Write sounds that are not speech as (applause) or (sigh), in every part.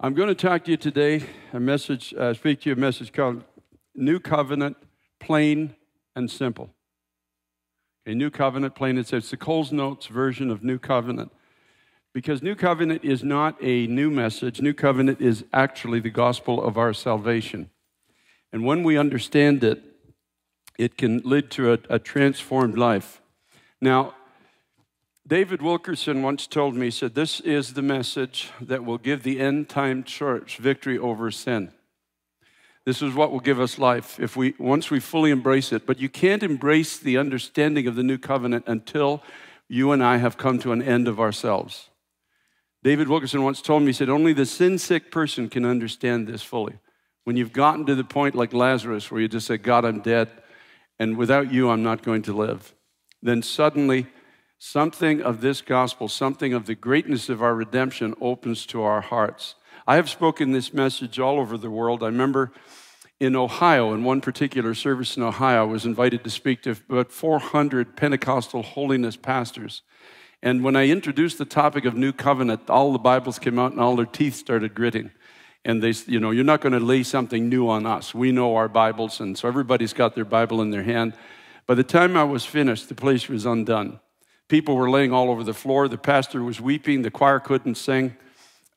I'm going to talk to you today, a message, uh, speak to you a message called New Covenant, Plain and Simple. A New Covenant, plain and simple. It's the Coles Notes version of New Covenant. Because New Covenant is not a new message, New Covenant is actually the gospel of our salvation. And when we understand it, it can lead to a, a transformed life. Now, David Wilkerson once told me, he said, This is the message that will give the end time church victory over sin. This is what will give us life if we once we fully embrace it. But you can't embrace the understanding of the new covenant until you and I have come to an end of ourselves. David Wilkerson once told me, he said, Only the sin sick person can understand this fully. When you've gotten to the point like Lazarus, where you just say, God, I'm dead, and without you, I'm not going to live, then suddenly something of this gospel, something of the greatness of our redemption opens to our hearts. I have spoken this message all over the world. I remember in Ohio, in one particular service in Ohio, I was invited to speak to about 400 Pentecostal holiness pastors. And when I introduced the topic of New Covenant, all the Bibles came out and all their teeth started gritting. And they, you know, you're not going to lay something new on us. We know our Bibles, and so everybody's got their Bible in their hand. By the time I was finished, the place was undone. People were laying all over the floor. The pastor was weeping. The choir couldn't sing.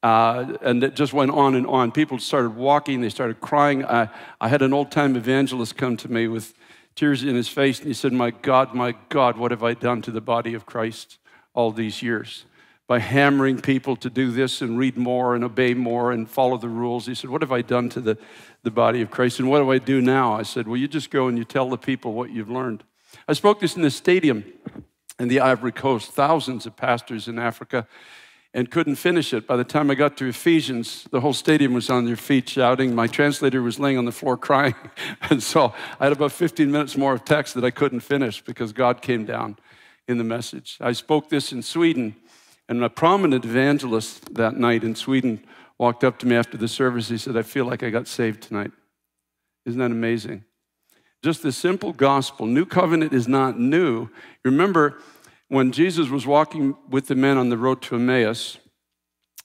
Uh, and it just went on and on. People started walking. They started crying. I, I had an old time evangelist come to me with tears in his face, and he said, My God, my God, what have I done to the body of Christ all these years? By hammering people to do this and read more and obey more and follow the rules. He said, What have I done to the, the body of Christ? And what do I do now? I said, Well, you just go and you tell the people what you've learned. I spoke this in the stadium in the Ivory Coast, thousands of pastors in Africa, and couldn't finish it. By the time I got to Ephesians, the whole stadium was on their feet shouting. My translator was laying on the floor (laughs) crying. And so I had about 15 minutes more of text that I couldn't finish because God came down in the message. I spoke this in Sweden, and a prominent evangelist that night in Sweden walked up to me after the service. He said, I feel like I got saved tonight. Isn't that amazing? Just the simple gospel. New covenant is not new. Remember, when Jesus was walking with the men on the road to Emmaus,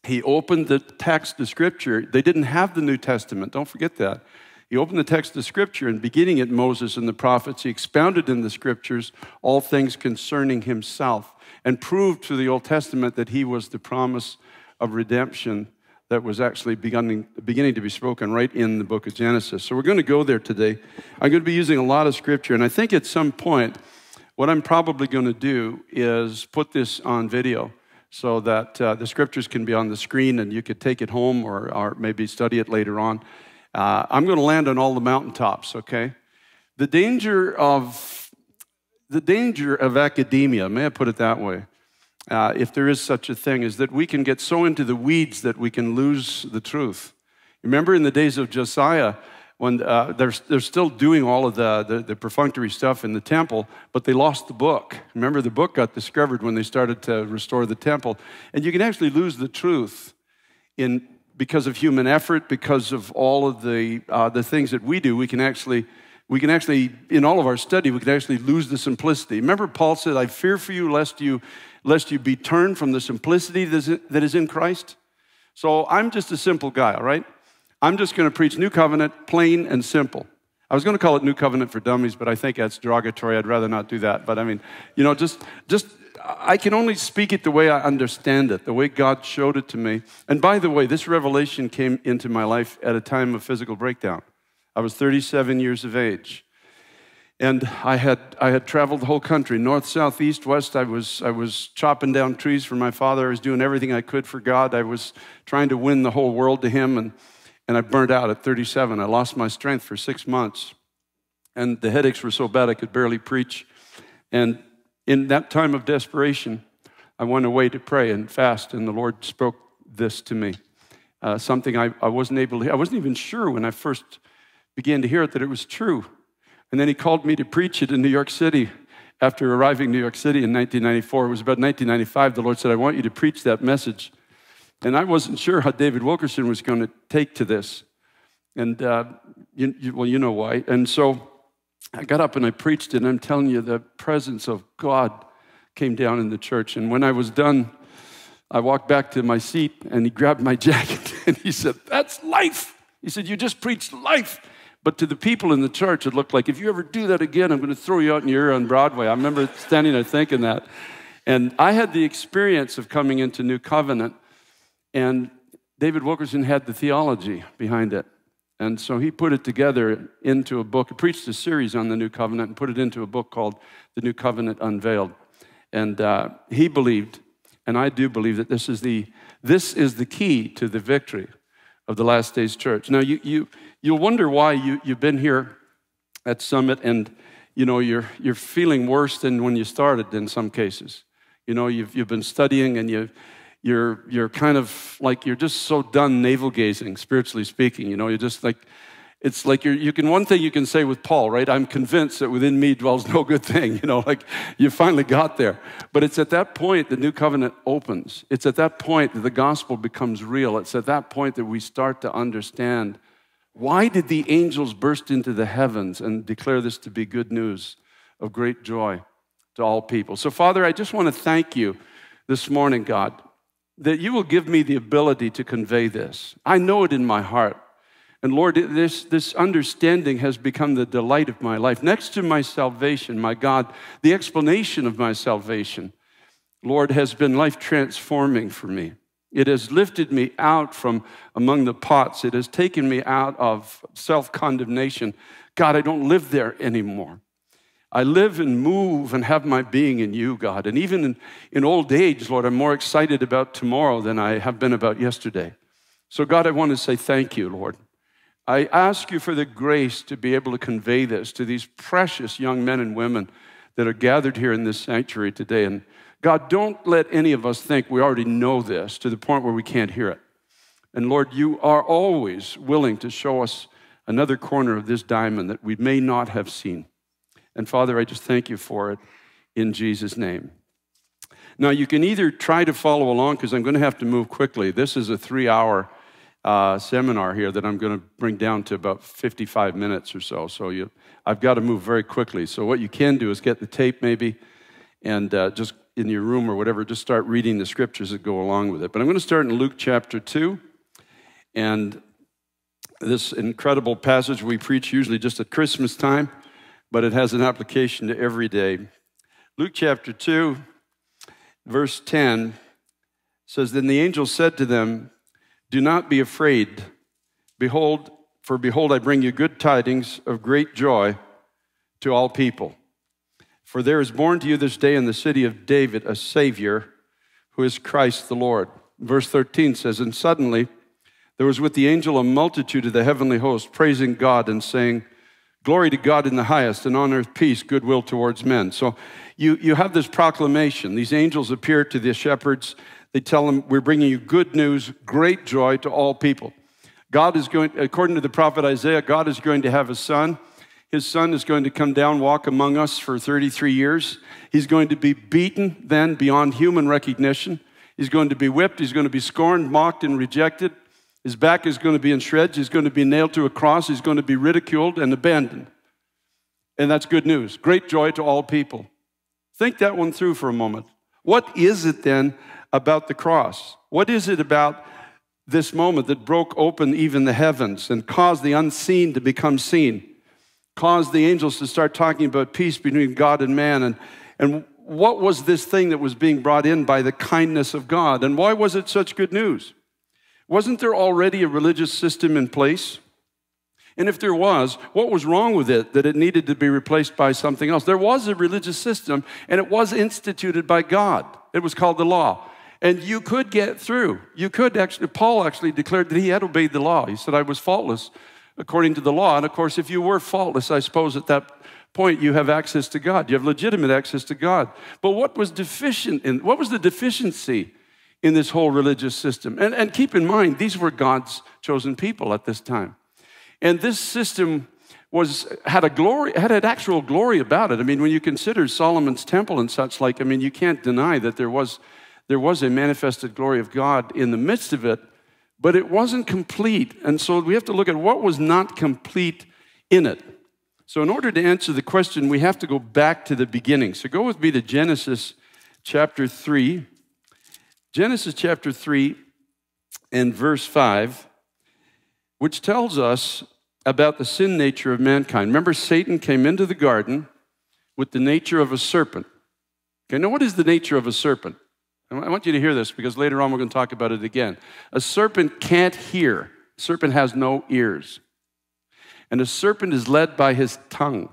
he opened the text of Scripture. They didn't have the New Testament, don't forget that. He opened the text of Scripture and beginning at Moses and the prophets, he expounded in the Scriptures all things concerning himself and proved to the Old Testament that he was the promise of redemption that was actually beginning, beginning to be spoken right in the book of Genesis. So we're going to go there today. I'm going to be using a lot of scripture, and I think at some point, what I'm probably going to do is put this on video so that uh, the scriptures can be on the screen and you could take it home or, or maybe study it later on. Uh, I'm going to land on all the mountaintops, okay? The danger of the danger of academia, may I put it that way, uh, if there is such a thing, is that we can get so into the weeds that we can lose the truth. Remember in the days of Josiah, when uh, they're, they're still doing all of the, the, the, perfunctory stuff in the temple, but they lost the book. Remember, the book got discovered when they started to restore the temple. And you can actually lose the truth in, because of human effort, because of all of the, uh, the things that we do. We can actually we can actually, in all of our study, we can actually lose the simplicity. Remember, Paul said, I fear for you lest you lest you be turned from the simplicity that is in Christ. So I'm just a simple guy, all right? I'm just going to preach New Covenant, plain and simple. I was going to call it New Covenant for Dummies, but I think that's derogatory. I'd rather not do that. But I mean, you know, just, just, I can only speak it the way I understand it, the way God showed it to me. And by the way, this revelation came into my life at a time of physical breakdown. I was 37 years of age. And I had, I had traveled the whole country, north, south, east, west. I was, I was chopping down trees for my father. I was doing everything I could for God. I was trying to win the whole world to Him. And, and I burned out at 37. I lost my strength for six months. And the headaches were so bad I could barely preach. And in that time of desperation, I went away to pray and fast. And the Lord spoke this to me uh, something I, I wasn't able to, I wasn't even sure when I first began to hear it that it was true. And then he called me to preach it in New York City after arriving in New York City in 1994. It was about 1995. The Lord said, I want you to preach that message. And I wasn't sure how David Wilkerson was going to take to this. And, uh, you, you, well, you know why. And so I got up and I preached. And I'm telling you, the presence of God came down in the church. And when I was done, I walked back to my seat and he grabbed my (laughs) jacket. And he said, That's life. He said, You just preached life. But to the people in the church, it looked like, if you ever do that again, I'm going to throw you out in your ear on Broadway. I remember standing there thinking that. And I had the experience of coming into New Covenant, and David Wilkerson had the theology behind it. And so he put it together into a book. He preached a series on the New Covenant and put it into a book called The New Covenant Unveiled. And uh, he believed, and I do believe, that this is the, this is the key to the victory of the last days church. Now, you, you, you'll wonder why you, you've been here at Summit and you know, you're, you're feeling worse than when you started in some cases. You know, you've, you've been studying and you, you're, you're kind of like, you're just so done navel gazing, spiritually speaking. You know, you're just like, it's like you're, you can, one thing you can say with Paul, right? I'm convinced that within me dwells no good thing. (laughs) You know, like you finally got there. But it's at that point the new covenant opens. It's at that point that the gospel becomes real. It's at that point that we start to understand why did the angels burst into the heavens and declare this to be good news of great joy to all people. So, Father, I just want to thank you this morning, God, that you will give me the ability to convey this. I know it in my heart. And Lord, this, this understanding has become the delight of my life. Next to my salvation, my God, the explanation of my salvation, Lord, has been life transforming for me. It has lifted me out from among the pots. It has taken me out of self condemnation. God, I don't live there anymore. I live and move and have my being in you, God. And even in, in old age, Lord, I'm more excited about tomorrow than I have been about yesterday. So, God, I want to say thank you, Lord. I ask you for the grace to be able to convey this to these precious young men and women that are gathered here in this sanctuary today. And God, don't let any of us think we already know this to the point where we can't hear it. And Lord, you are always willing to show us another corner of this diamond that we may not have seen. And Father, I just thank you for it in Jesus' name. Now, you can either try to follow along because I'm going to have to move quickly. This is a three hour uh, seminar here that I'm going to bring down to about 55 minutes or so. So you, I've got to move very quickly. So what you can do is get the tape maybe and uh, just in your room or whatever, just start reading the scriptures that go along with it. But I'm going to start in Luke chapter 2. And this incredible passage we preach usually just at Christmas time, but it has an application to every day. Luke chapter 2, verse 10 says, Then the angel said to them, do not be afraid. Behold, for behold, I bring you good tidings of great joy to all people. For there is born to you this day in the city of David a Savior who is Christ the Lord. Verse 13 says, And suddenly there was with the angel a multitude of the heavenly host praising God and saying, Glory to God in the highest, and on earth peace, goodwill towards men. So you, you have this proclamation. These angels appear to the shepherds they tell them, We're bringing you good news, great joy to all people. God is going, according to the prophet Isaiah, God is going to have a son. His son is going to come down, walk among us for 33 years. He's going to be beaten then beyond human recognition. He's going to be whipped. He's going to be scorned, mocked, and rejected. His back is going to be in shreds. He's going to be nailed to a cross. He's going to be ridiculed and abandoned. And that's good news. Great joy to all people. Think that one through for a moment. What is it then about the cross? What is it about this moment that broke open even the heavens and caused the unseen to become seen? Caused the angels to start talking about peace between God and man. And, and what was this thing that was being brought in by the kindness of God? And why was it such good news? Wasn't there already a religious system in place? And if there was, what was wrong with it that it needed to be replaced by something else? There was a religious system, and it was instituted by God. It was called the law. And you could get through. You could actually, Paul actually declared that he had obeyed the law. He said, I was faultless according to the law. And of course, if you were faultless, I suppose at that point you have access to God. You have legitimate access to God. But what was deficient in, what was the deficiency in this whole religious system? And, and keep in mind, these were God's chosen people at this time. And this system was had a glory had an actual glory about it. I mean, when you consider Solomon's temple and such like, I mean, you can't deny that there was there was a manifested glory of God in the midst of it, but it wasn't complete. And so we have to look at what was not complete in it. So, in order to answer the question, we have to go back to the beginning. So, go with me to Genesis chapter 3. Genesis chapter 3, and verse 5, which tells us about the sin nature of mankind. Remember, Satan came into the garden with the nature of a serpent. Okay, now what is the nature of a serpent? I want you to hear this because later on we're going to talk about it again. A serpent can't hear, a serpent has no ears. And a serpent is led by his tongue.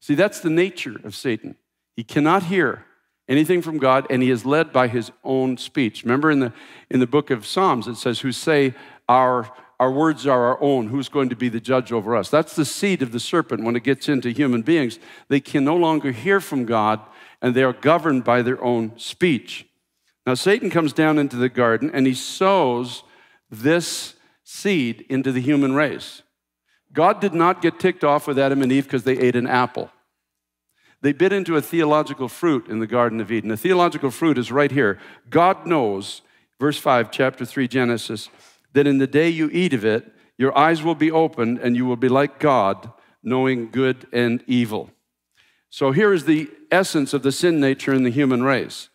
See, that's the nature of Satan. He cannot hear anything from God, and he is led by his own speech. Remember in the, in the book of Psalms, it says, Who say, our, our words are our own, who's going to be the judge over us? That's the seed of the serpent when it gets into human beings. They can no longer hear from God, and they are governed by their own speech. Now, Satan comes down into the garden and he sows this seed into the human race. God did not get ticked off with Adam and Eve because they ate an apple. They bit into a theological fruit in the Garden of Eden. The theological fruit is right here. God knows, verse 5, chapter 3, Genesis, that in the day you eat of it, your eyes will be opened and you will be like God, knowing good and evil. So here is the essence of the sin nature in the human race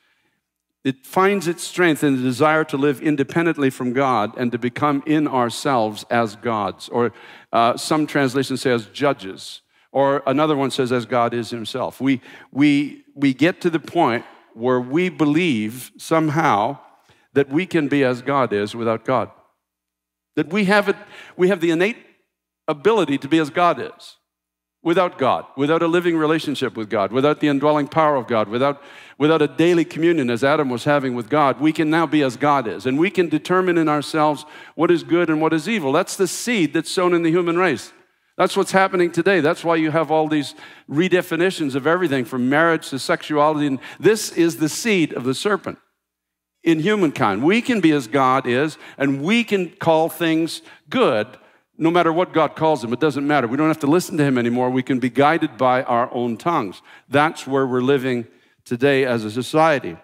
it finds its strength in the desire to live independently from God and to become in ourselves as gods. Or uh, some translations say as judges. Or another one says as God is himself. We, we, we get to the point where we believe somehow that we can be as God is without God. That we have, it, we have the innate ability to be as God is without God, without a living relationship with God, without the indwelling power of God, without, without a daily communion as Adam was having with God, we can now be as God is. And we can determine in ourselves what is good and what is evil. That's the seed that's sown in the human race. That's what's happening today. That's why you have all these redefinitions of everything from marriage to sexuality. And this is the seed of the serpent in humankind. We can be as God is, and we can call things good no matter what God calls him, it doesn't matter. We don't have to listen to him anymore. We can be guided by our own tongues. That's where we're living today as a society.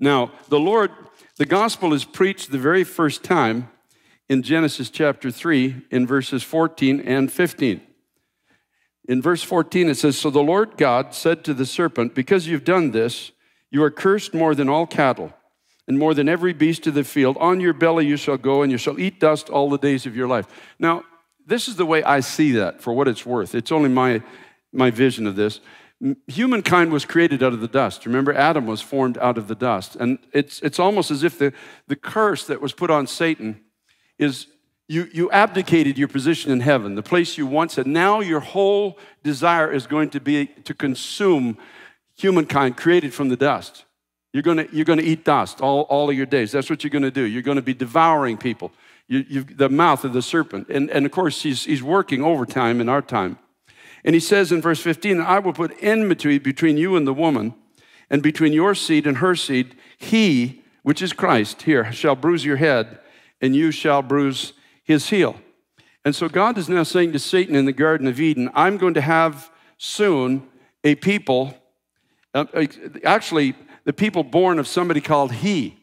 Now, the Lord, the gospel is preached the very first time in Genesis chapter 3 in verses 14 and 15. In verse 14, it says, So the Lord God said to the serpent, Because you've done this, you are cursed more than all cattle and more than every beast of the field. On your belly you shall go, and you shall eat dust all the days of your life. Now, this is the way I see that for what it's worth. It's only my, my vision of this. Humankind was created out of the dust. Remember, Adam was formed out of the dust. And it's, it's almost as if the, the curse that was put on Satan is you, you abdicated your position in heaven, the place you once had. Now your whole desire is going to be to consume humankind created from the dust. You're going to, you're to eat dust all, all of your days. That's what you're going to do. You're going to be devouring people. You, the mouth of the serpent. And, and of course, he's, he's working overtime in our time. And he says in verse 15, I will put enmity between you and the woman, and between your seed and her seed. He, which is Christ, here, shall bruise your head, and you shall bruise his heel. And so God is now saying to Satan in the Garden of Eden, I'm going to have soon a people, uh, actually, the people born of somebody called He.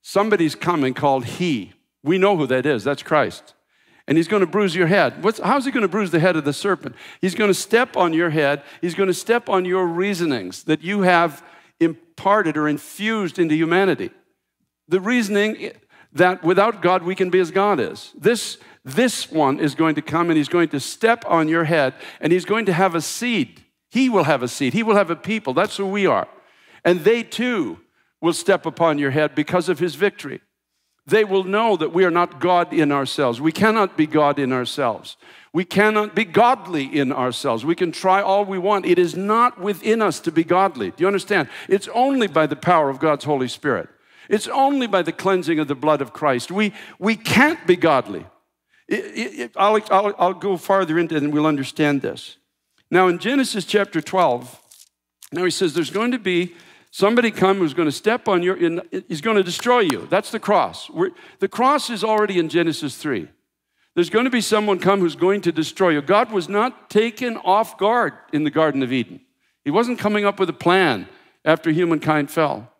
Somebody's coming called He. We know who that is. That's Christ. And he's going to bruise your head. What's, how's he going to bruise the head of the serpent? He's going to step on your head. He's going to step on your reasonings that you have imparted or infused into humanity. The reasoning that without God we can be as God is. This, this one is going to come and he's going to step on your head and he's going to have a seed. He will have a seed. He will have a people. That's who we are and they too will step upon your head because of his victory. They will know that we are not God in ourselves. We cannot be God in ourselves. We cannot be godly in ourselves. We can try all we want. It is not within us to be godly. Do you understand? It's only by the power of God's Holy Spirit. It's only by the cleansing of the blood of Christ. We, we can't be godly. It, it, I'll, I'll, I'll go farther into it and we'll understand this. Now, in Genesis chapter 12, now he says there's going to be Somebody come who's going to step on your, he's going to destroy you. That's the cross. We're, the cross is already in Genesis 3. There's going to be someone come who's going to destroy you. God was not taken off guard in the Garden of Eden. He wasn't coming up with a plan after humankind fell.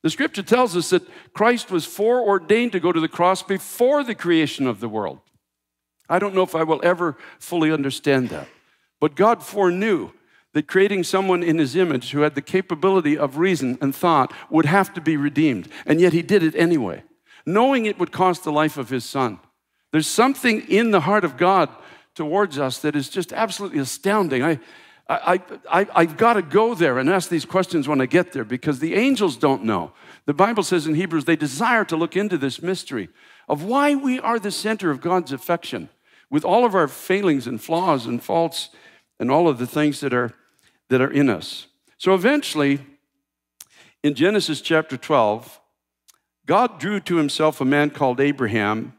The scripture tells us that Christ was foreordained to go to the cross before the creation of the world. I don't know if I will ever fully understand that. But God foreknew that creating someone in his image who had the capability of reason and thought would have to be redeemed. And yet he did it anyway. knowing it would cost the life of his son. There's something in the heart of God towards us that is just absolutely astounding. I, I, I, I've got to go there and ask these questions when I get there because the angels don't know. The Bible says in Hebrews they desire to look into this mystery of why we are the center of God's affection with all of our failings and flaws and faults and all of the things that are, that are in us. So eventually, in Genesis chapter 12, God drew to himself a man called Abraham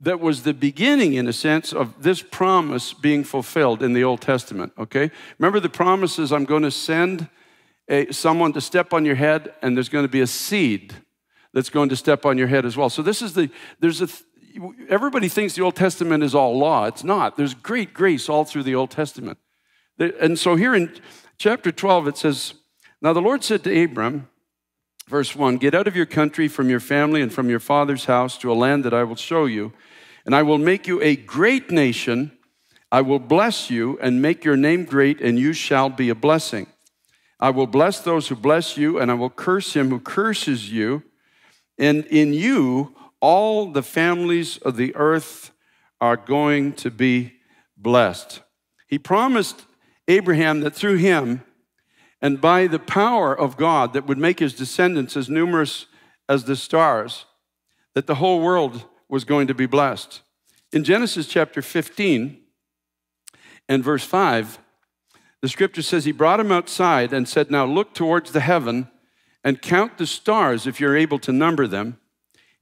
that was the beginning, in a sense, of this promise being fulfilled in the Old Testament. Okay? Remember the promises I'm going to send a, someone to step on your head, and there's going to be a seed that's going to step on your head as well. So this is the, there's a, everybody thinks the Old Testament is all law. It's not. There's great grace all through the Old Testament. And so here in chapter 12, it says, Now the Lord said to Abram, verse 1 Get out of your country, from your family, and from your father's house to a land that I will show you, and I will make you a great nation. I will bless you and make your name great, and you shall be a blessing. I will bless those who bless you, and I will curse him who curses you. And in you, all the families of the earth are going to be blessed. He promised Abraham that through him and by the power of God that would make his descendants as numerous as the stars, that the whole world was going to be blessed. In Genesis chapter 15 and verse 5, the scripture says he brought him outside and said, Now look towards the heaven and count the stars if you're able to number them.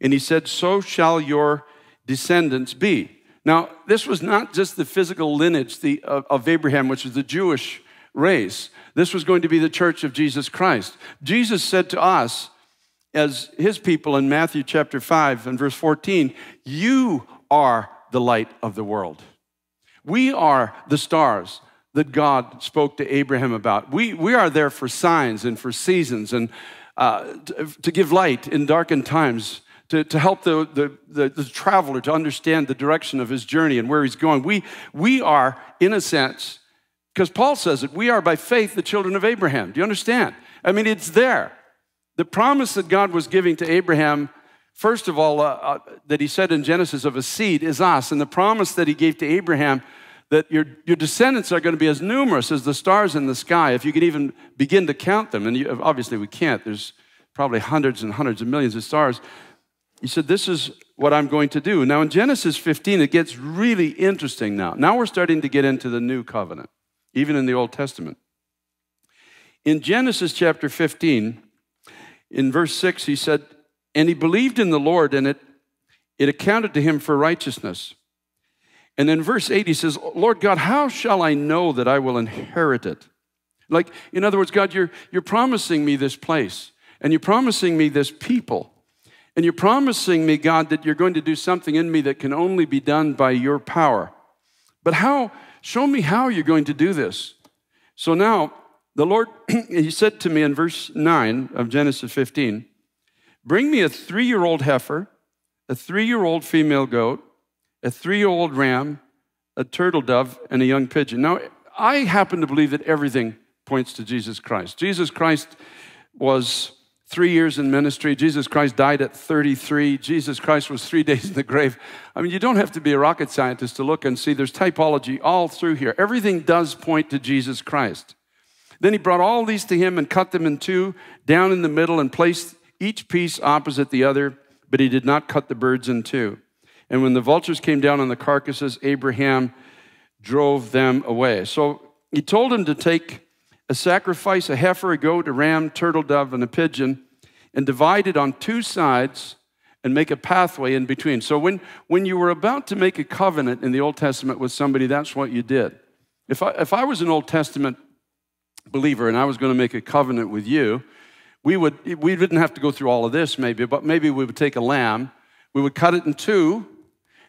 And he said, So shall your descendants be. Now, this was not just the physical lineage of Abraham, which was the Jewish race. This was going to be the church of Jesus Christ. Jesus said to us, as his people in Matthew chapter 5 and verse 14, You are the light of the world. We are the stars that God spoke to Abraham about. We, we are there for signs and for seasons and uh, to, to, give light in darkened times, to, to help the, the, the, the traveler to understand the direction of his journey and where he's going. We, we are, in a sense, because Paul says it, we are by faith the children of Abraham. Do you understand? I mean, it's there. The promise that God was giving to Abraham, first of all, uh, uh, that he said in Genesis of a seed is us. And the promise that he gave to Abraham that your, your descendants are going to be as numerous as the stars in the sky, if you could even begin to count them. And you, obviously, we can't. There's probably hundreds and hundreds of millions of stars. He said, This is what I'm going to do. Now, in Genesis 15, it gets really interesting now. Now we're starting to get into the new covenant, even in the Old Testament. In Genesis chapter 15, in verse 6, he said, And he believed in the Lord, and it, it accounted to him for righteousness. And then verse 8, he says, Lord God, how shall I know that I will inherit it? Like, in other words, God, you're, you're promising me this place, and you're promising me this people, and you're promising me, God, that you're going to do something in me that can only be done by your power. But how, show me how you're going to do this. So now, the Lord, (clears throat) he said to me in verse 9 of Genesis 15, Bring me a three year old heifer, a three year old female goat, a three year old ram, a turtle dove, and a young pigeon. Now, I happen to believe that everything points to Jesus Christ. Jesus Christ was three years in ministry. Jesus Christ died at 33. Jesus Christ was three (laughs) days in the grave. I mean, you don't have to be a rocket scientist to look and see there's typology all through here. Everything does point to Jesus Christ. Then he brought all these to him and cut them in two down in the middle and placed each piece opposite the other, but he did not cut the birds in two. And when the vultures came down on the carcasses, Abraham drove them away. So he told him to take a sacrifice, a heifer, a goat, a ram, turtle dove, and a pigeon, and divide it on two sides and make a pathway in between. So when, when you were about to make a covenant in the Old Testament with somebody, that's what you did. If I, if I was an Old Testament believer and I was going to make a covenant with you, we, would, we didn't have to go through all of this maybe, but maybe we would take a lamb, we would cut it in two,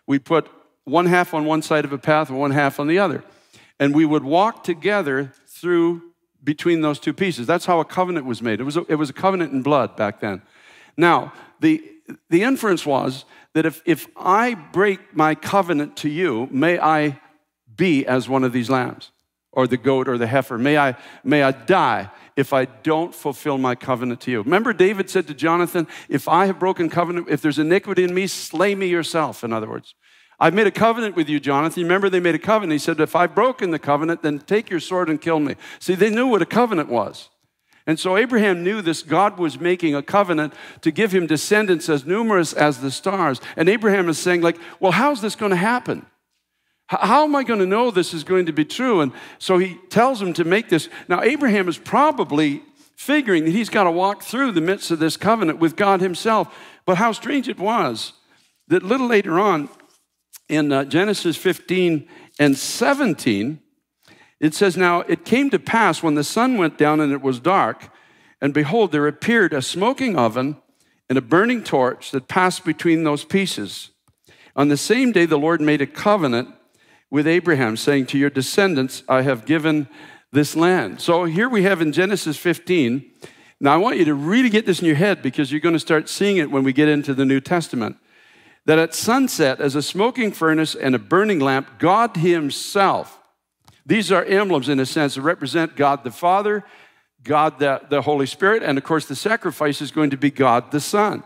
we'd put one half on one side of a path and one half on the other. And we would walk together through between those two pieces. That's how a covenant was made. It was a, it was a covenant in blood back then. Now, the, the inference was that if, if I break my covenant to you, may I be as one of these lambs or the goat or the heifer. May I, may I die if I don't fulfill my covenant to you. Remember, David said to Jonathan, If I have broken covenant, if there's iniquity in me, slay me yourself, in other words. I've made a covenant with you, Jonathan. Remember, they made a covenant. He said, If I've broken the covenant, then take your sword and kill me. See, they knew what a covenant was. And so Abraham knew this God was making a covenant to give him descendants as numerous as the stars. And Abraham is saying, like, well, how's this going to happen? How am I going to know this is going to be true? And so he tells him to make this. Now, Abraham is probably figuring that he's got to walk through the midst of this covenant with God himself. But how strange it was that little later on in uh, Genesis 15 and 17, it says, Now it came to pass when the sun went down and it was dark, and behold, there appeared a smoking oven and a burning torch that passed between those pieces. On the same day, the Lord made a covenant with Abraham, saying, To your descendants I have given this land. So here we have in Genesis 15. Now I want you to really get this in your head because you're going to start seeing it when we get into the New Testament. That at sunset, as a smoking furnace and a burning lamp, God Himself, these are emblems in a sense that represent God the Father, God the, the Holy Spirit, and of course the sacrifice is going to be God the Son.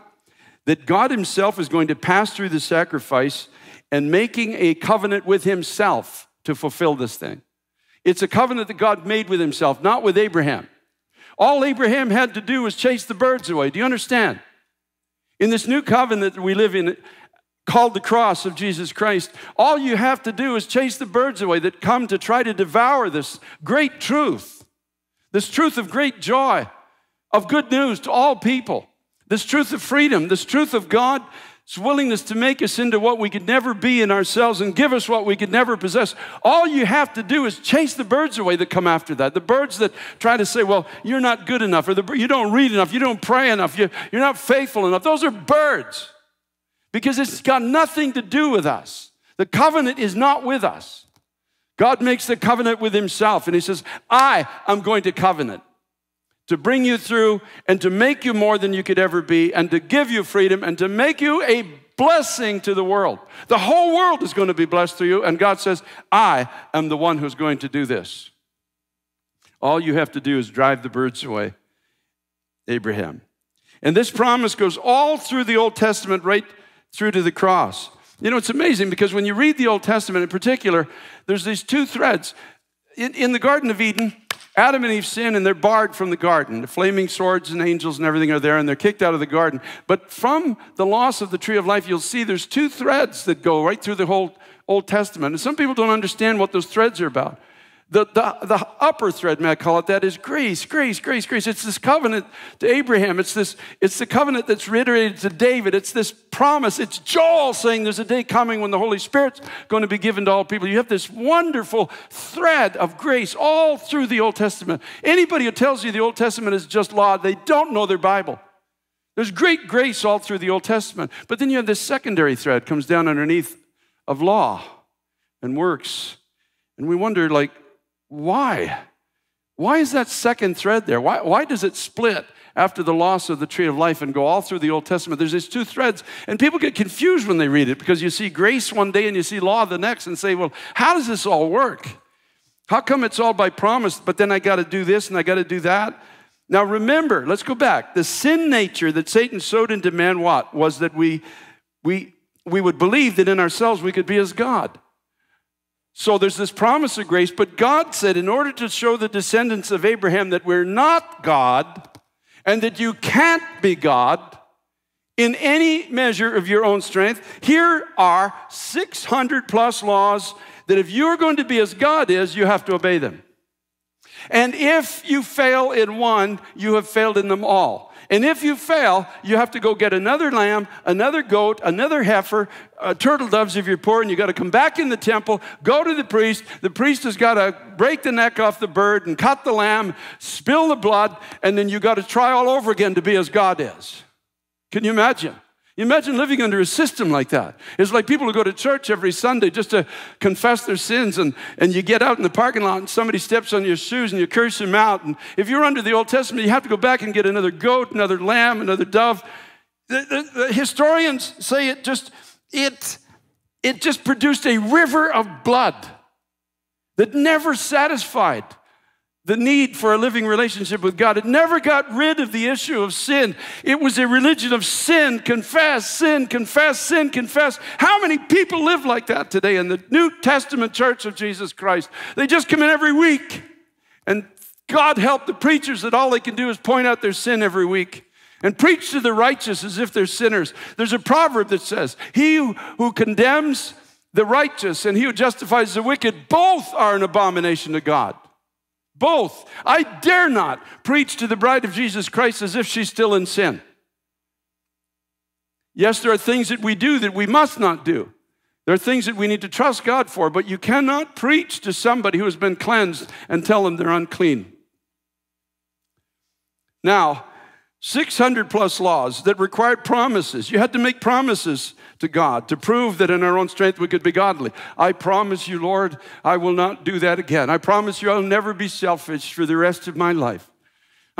That God Himself is going to pass through the sacrifice and making a covenant with himself to fulfill this thing. It's a covenant that God made with himself, not with Abraham. All Abraham had to do was chase the birds away. Do you understand? In this new covenant that we live in, called the cross of Jesus Christ, all you have to do is chase the birds away that come to try to devour this great truth, this truth of great joy, of good news to all people, this truth of freedom, this truth of God willingness to make us into what we could never be in ourselves and give us what we could never possess. All you have to do is chase the birds away that come after that. The birds that try to say, well, you're not good enough, or the, you don't read enough, you don't pray enough, you, you're not faithful enough. Those are birds because it's got nothing to do with us. The covenant is not with us. God makes the covenant with Himself, and He says, I am going to covenant to bring you through and to make you more than you could ever be and to give you freedom and to make you a blessing to the world. The whole world is going to be blessed through you, and God says, I am the one who's going to do this. All you have to do is drive the birds away, Abraham. And this promise goes all through the Old Testament, right through to the cross. You know, it's amazing because when you read the Old Testament in particular, there's these two threads. In, in the Garden of Eden, Adam and Eve sin and they're barred from the garden. The flaming swords and angels and everything are there and they're kicked out of the garden. But from the loss of the tree of life, you'll see there's two threads that go right through the whole Old Testament. And some people don't understand what those threads are about. The, the, the upper thread, may I call it that, is grace, grace, grace, grace. It's this covenant to Abraham. It's this, it's the covenant that's reiterated to David. It's this promise. It's Joel saying there's a day coming when the Holy Spirit's going to be given to all people. You have this wonderful thread of grace all through the Old Testament. Anybody who tells you the Old Testament is just law, they don't know their Bible. There's great grace all through the Old Testament. But then you have this secondary thread comes down underneath of law and works. And we wonder, like, why? Why is that second thread there? Why, why does it split after the loss of the tree of life and go all through the Old Testament? There's these two threads, and people get confused when they read it because you see grace one day and you see law the next and say, well, how does this all work? How come it's all by promise, but then I got to do this and I got to do that? Now remember, let's go back. The sin nature that Satan sowed into man what? Was that we we we would believe that in ourselves we could be as God. So there's this promise of grace, but God said, in order to show the descendants of Abraham that we're not God and that you can't be God in any measure of your own strength, here are 600 plus laws that if you're going to be as God is, you have to obey them. And if you fail in one, you have failed in them all. And if you fail, you have to go get another lamb, another goat, another heifer, uh, turtle doves if you're poor, and you got to come back in the temple, go to the priest. The priest has got to break the neck off the bird and cut the lamb, spill the blood, and then you got to try all over again to be as God is. Can you imagine? Imagine living under a system like that. It's like people who go to church every Sunday just to confess their sins, and, and you get out in the parking lot and somebody steps on your shoes and you curse them out. And if you're under the Old Testament, you have to go back and get another goat, another lamb, another dove. The, the, the historians say it just it it just produced a river of blood that never satisfied the need for a living relationship with God. It never got rid of the issue of sin. It was a religion of sin, confess, sin, confess, sin, confess. How many people live like that today in the New Testament church of Jesus Christ? They just come in every week. And God help the preachers that all they can do is point out their sin every week and preach to the righteous as if they're sinners. There's a proverb that says, He who condemns the righteous and he who justifies the wicked, both are an abomination to God. Both. I dare not preach to the bride of Jesus Christ as if she's still in sin. Yes, there are things that we do that we must not do. There are things that we need to trust God for, but you cannot preach to somebody who has been cleansed and tell them they're unclean. Now, 600 plus laws that required promises. You had to make promises to God to prove that in our own strength we could be godly. I promise you, Lord, I will not do that again. I promise you, I'll never be selfish for the rest of my life.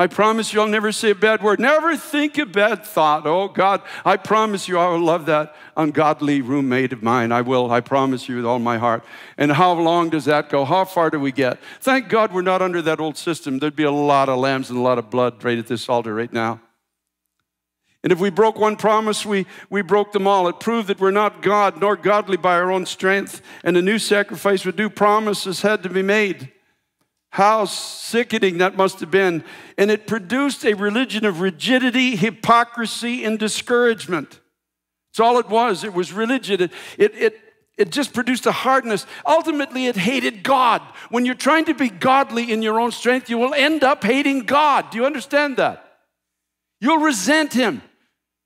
I promise you, I'll never say a bad word, never think a bad thought. Oh, God, I promise you, I will love that ungodly roommate of mine. I will, I promise you with all my heart. And how long does that go? How far do we get? Thank God we're not under that old system. There'd be a lot of lambs and a lot of blood right at this altar right now. And if we broke one promise, we, we broke them all. It proved that we're not God nor godly by our own strength. And a new sacrifice with new promises had to be made. How sickening that must have been. And it produced a religion of rigidity, hypocrisy, and discouragement. It's all it was. It was religion. It, it, it, it just produced a hardness. Ultimately, it hated God. When you're trying to be godly in your own strength, you will end up hating God. Do you understand that? You'll resent Him.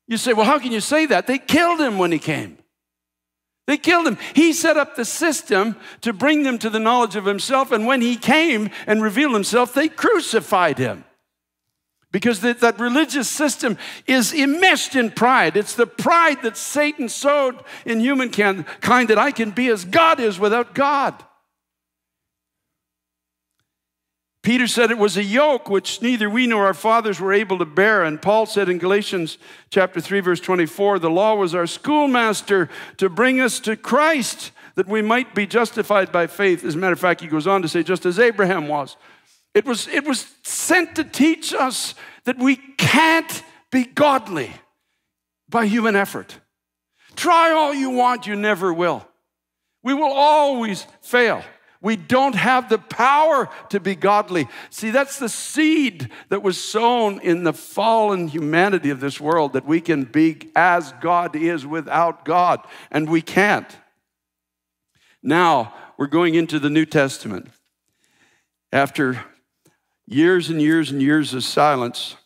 You say, well, how can you say that? They killed him when he came. They killed him. He set up the system to bring them to the knowledge of himself. And when he came and revealed himself, they crucified him. Because that, that religious system is enmeshed in pride. It's the pride that Satan sowed in humankind that I can be as God is without God. Peter said it was a yoke which neither we nor our fathers were able to bear. And Paul said in Galatians chapter 3, verse 24, the law was our schoolmaster to bring us to Christ that we might be justified by faith. As a matter of fact, he goes on to say, just as Abraham was. It was, it was sent to teach us that we can't be godly by human effort. Try all you want, you never will. We will always fail. We don't have the power to be godly. See, that's the seed that was sown in the fallen humanity of this world that we can be as God is without God, and we can't. Now, we're going into the New Testament. After years and years and years of silence,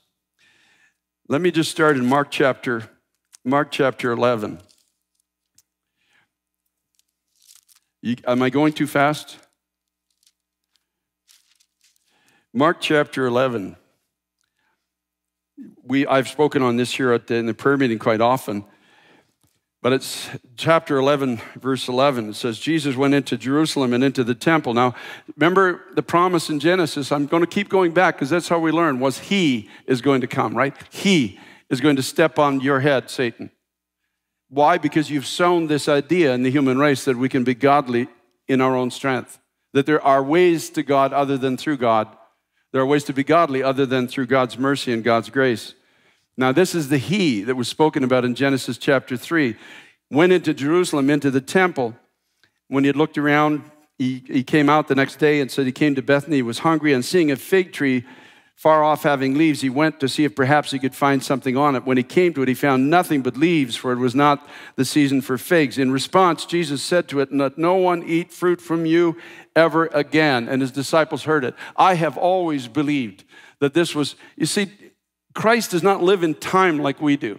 let me just start in Mark chapter Mark chapter 11. You, am I going too fast? Mark chapter 11. We, I've spoken on this here at the, in the prayer meeting quite often, but it's chapter 11, verse 11. It says, Jesus went into Jerusalem and into the temple. Now, remember the promise in Genesis. I'm going to keep going back because that's how we learn was He is going to come, right? He is going to step on your head, Satan. Why? Because you've sown this idea in the human race that we can be godly in our own strength, that there are ways to God other than through God. There are ways to be godly other than through God's mercy and God's grace. Now, this is the He that was spoken about in Genesis chapter 3. Went into Jerusalem, into the temple. When he had looked around, he, he came out the next day and said he came to Bethany, he was hungry, and seeing a fig tree far off having leaves, he went to see if perhaps he could find something on it. When he came to it, he found nothing but leaves, for it was not the season for figs. In response, Jesus said to it, Let no one eat fruit from you ever again. And his disciples heard it. I have always believed that this was, you see, Christ does not live in time like we do.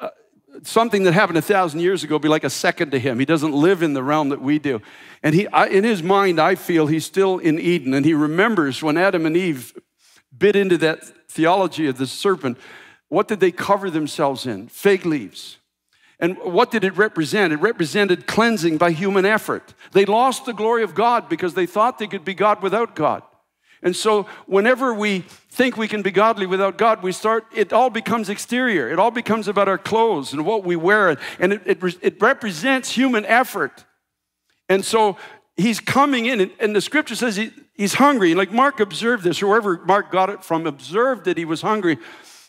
Uh, something that happened a thousand years ago be like a second to him. He doesn't live in the realm that we do. And he, I, in his mind, I feel he's still in Eden. And he remembers when Adam and Eve bit into that theology of the serpent, what did they cover themselves in? Fig leaves. And what did it represent? It represented cleansing by human effort. They lost the glory of God because they thought they could be God without God. And so, whenever we think we can be godly without God, we start, it all becomes exterior. It all becomes about our clothes and what we wear. And it, it, it represents human effort. And so, he's coming in, and, and the scripture says he, he's hungry. Like Mark observed this, or wherever Mark got it from observed that he was hungry.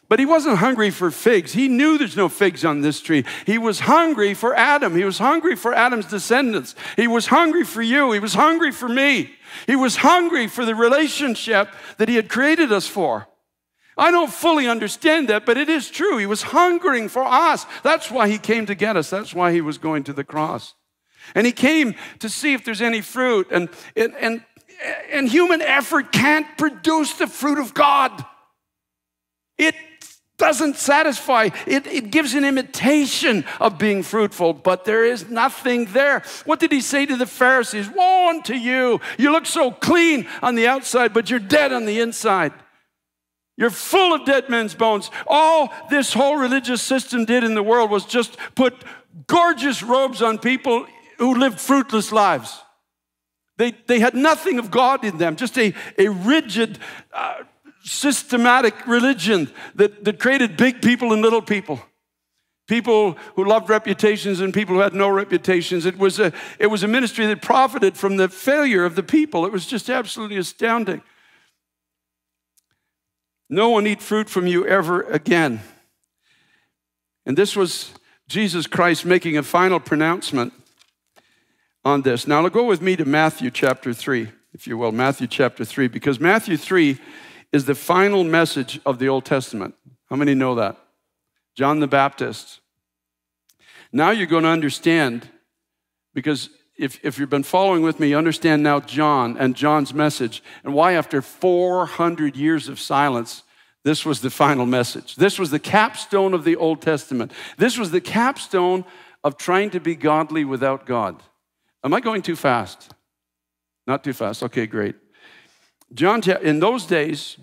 But he wasn't hungry for figs. He knew there's no figs on this tree. He was hungry for Adam. He was hungry for Adam's descendants. He was hungry for you. He was hungry for me. He was hungry for the relationship that he had created us for. I don't fully understand that, but it is true. He was hungering for us. That's why he came to get us. That's why he was going to the cross. And he came to see if there's any fruit. And, and, and, and human effort can't produce the fruit of God. It doesn't satisfy. It, it gives an imitation of being fruitful, but there is nothing there. What did he say to the Pharisees? Woe unto you! You look so clean on the outside, but you're dead on the inside. You're full of dead men's bones. All this whole religious system did in the world was just put gorgeous robes on people who lived fruitless lives. They, they had nothing of God in them, just a, a rigid, uh, systematic religion that, that created big people and little people. People who loved reputations and people who had no reputations. It was, a, it was a ministry that profited from the failure of the people. It was just absolutely astounding. No one eat fruit from you ever again. And this was Jesus Christ making a final pronouncement on this. Now, go with me to Matthew chapter 3, if you will. Matthew chapter 3, because Matthew 3 is the final message of the Old Testament. How many know that? John the Baptist. Now you're going to understand, because if, if you've been following with me, you understand now John and John's message and why, after 400 years of silence, this was the final message. This was the capstone of the Old Testament. This was the capstone of trying to be godly without God. Am I going too fast? Not too fast. Okay, great. John, in those days,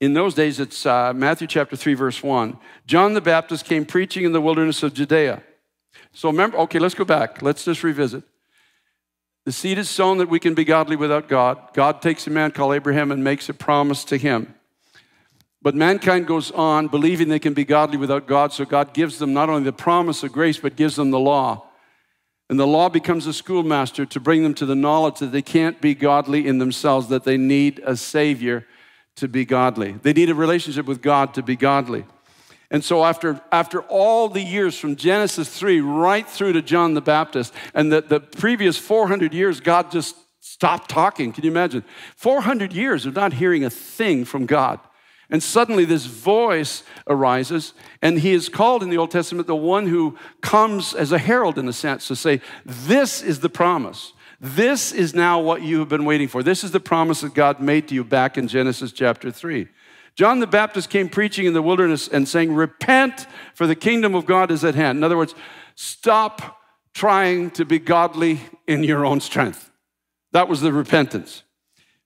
in those days, it's uh, Matthew chapter 3, verse 1. John the Baptist came preaching in the wilderness of Judea. So remember, okay, let's go back. Let's just revisit. The seed is sown that we can be godly without God. God takes a man called Abraham and makes a promise to him. But mankind goes on believing they can be godly without God, so God gives them not only the promise of grace, but gives them the law. And the law becomes a schoolmaster to bring them to the knowledge that they can't be godly in themselves, that they need a Savior to be godly. They need a relationship with God to be godly. And so, after, after all the years from Genesis 3 right through to John the Baptist, and the, the previous 400 years, God just stopped talking. Can you imagine? 400 years of not hearing a thing from God. And suddenly this voice arises, and he is called in the Old Testament the one who comes as a herald, in a sense, to say, This is the promise. This is now what you have been waiting for. This is the promise that God made to you back in Genesis chapter 3. John the Baptist came preaching in the wilderness and saying, Repent, for the kingdom of God is at hand. In other words, stop trying to be godly in your own strength. That was the repentance.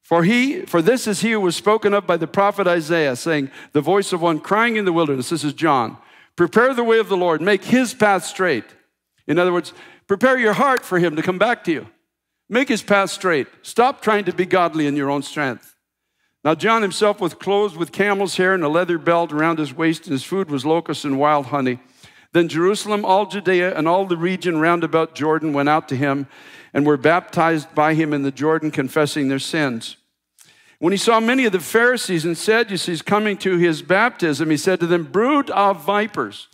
For he, for this is he who was spoken of by the prophet Isaiah, saying, The voice of one crying in the wilderness, this is John, prepare the way of the Lord, make his path straight. In other words, prepare your heart for him to come back to you. Make his path straight. Stop trying to be godly in your own strength. Now, John himself was clothed with camel's hair and a leather belt around his waist, and his food was locusts and wild honey. Then Jerusalem, all Judea, and all the region round about Jordan went out to him and were baptized by him in the Jordan, confessing their sins. When he saw many of the Pharisees and Sadducees coming to his baptism, he said to them, Brood of vipers.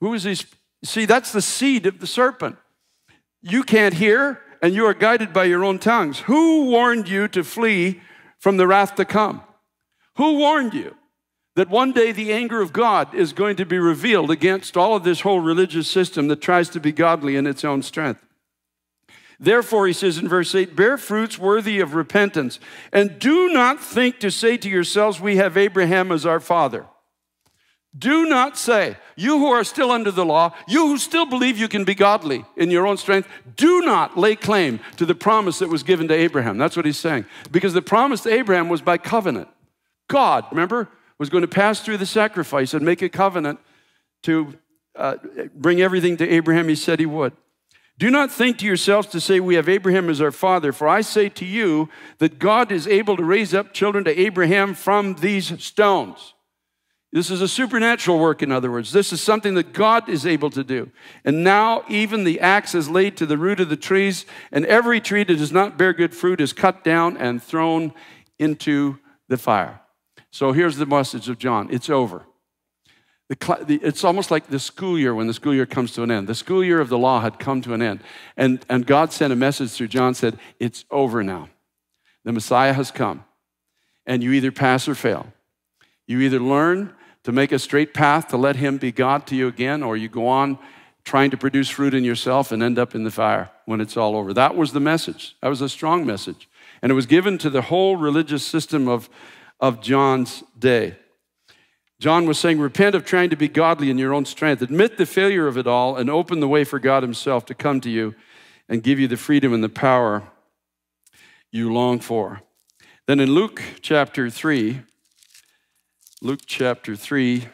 Who is he? See, that's the seed of the serpent. You can't hear, and you are guided by your own tongues. Who warned you to flee from the wrath to come? Who warned you that one day the anger of God is going to be revealed against all of this whole religious system that tries to be godly in its own strength? Therefore, he says in verse 8, bear fruits worthy of repentance, and do not think to say to yourselves, We have Abraham as our father. Do not say, you who are still under the law, you who still believe you can be godly in your own strength, do not lay claim to the promise that was given to Abraham. That's what he's saying. Because the promise to Abraham was by covenant. God, remember, was going to pass through the sacrifice and make a covenant to uh, bring everything to Abraham he said he would. Do not think to yourselves to say, We have Abraham as our father, for I say to you that God is able to raise up children to Abraham from these stones. This is a supernatural work, in other words. This is something that God is able to do. And now, even the axe is laid to the root of the trees, and every tree that does not bear good fruit is cut down and thrown into the fire. So here's the message of John it's over. It's almost like the school year when the school year comes to an end. The school year of the law had come to an end. And, and God sent a message through John, said, It's over now. The Messiah has come. And you either pass or fail. You either learn to make a straight path to let Him be God to you again, or you go on trying to produce fruit in yourself and end up in the fire when it's all over. That was the message. That was a strong message. And it was given to the whole religious system of, of John's day. John was saying, Repent of trying to be godly in your own strength. Admit the failure of it all and open the way for God Himself to come to you and give you the freedom and the power you long for. Then in Luke chapter 3, Luke chapter 3.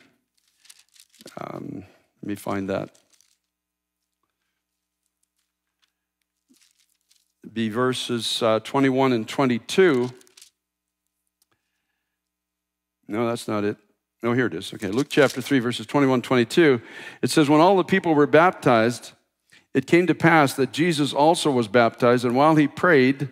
Um, let me find that. Be verses uh, 21 and 22. No, that's not it. No, here it is. Okay, Luke chapter 3, verses 21 22. It says, When all the people were baptized, it came to pass that Jesus also was baptized, and while he prayed,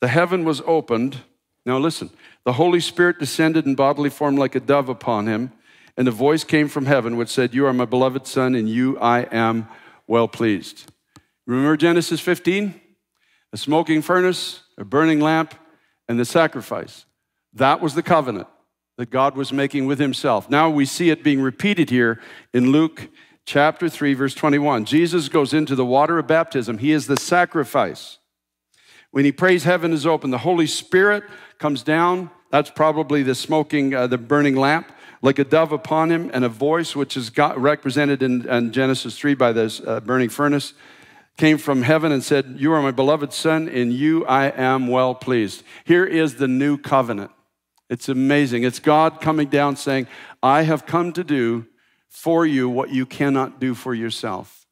the heaven was opened. Now listen, the Holy Spirit descended in bodily form like a dove upon him, and a voice came from heaven which said, You are my beloved Son, and you I am well pleased. Remember Genesis 15? A smoking furnace, a burning lamp, and the sacrifice. That was the covenant that God was making with himself. Now we see it being repeated here in Luke chapter 3, verse 21. Jesus goes into the water of baptism, he is the sacrifice. When he prays, heaven is open. The Holy Spirit comes down. That's probably the smoking, uh, the burning lamp, like a dove upon him, and a voice, which is represented in, in, Genesis 3 by this uh, burning furnace, came from heaven and said, You are my beloved Son, in you I am well pleased. Here is the new covenant. It's amazing. It's God coming down saying, I have come to do for you what you cannot do for yourself.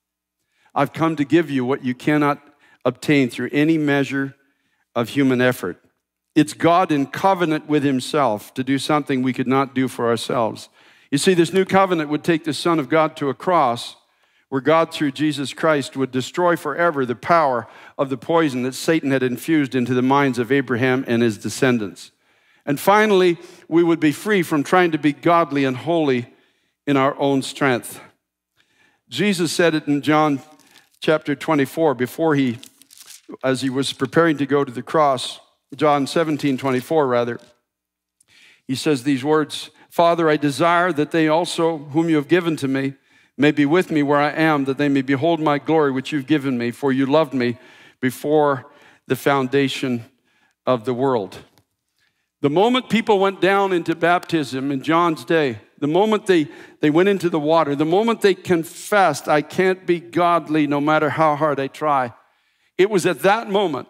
I've come to give you what you cannot obtain through any measure of human effort. It's God in covenant with Himself to do something we could not do for ourselves. You see, this new covenant would take the Son of God to a cross where God, through Jesus Christ, would destroy forever the power of the poison that Satan had infused into the minds of Abraham and his descendants. And finally, we would be free from trying to be godly and holy in our own strength. Jesus said it in John chapter 24 before he, as he was preparing to go to the cross. John 17, 24, rather. He says these words Father, I desire that they also, whom you have given to me, may be with me where I am, that they may behold my glory which you've given me, for you loved me before the foundation of the world. The moment people went down into baptism in John's day, the moment they, they went into the water, the moment they confessed, I can't be godly no matter how hard I try, it was at that moment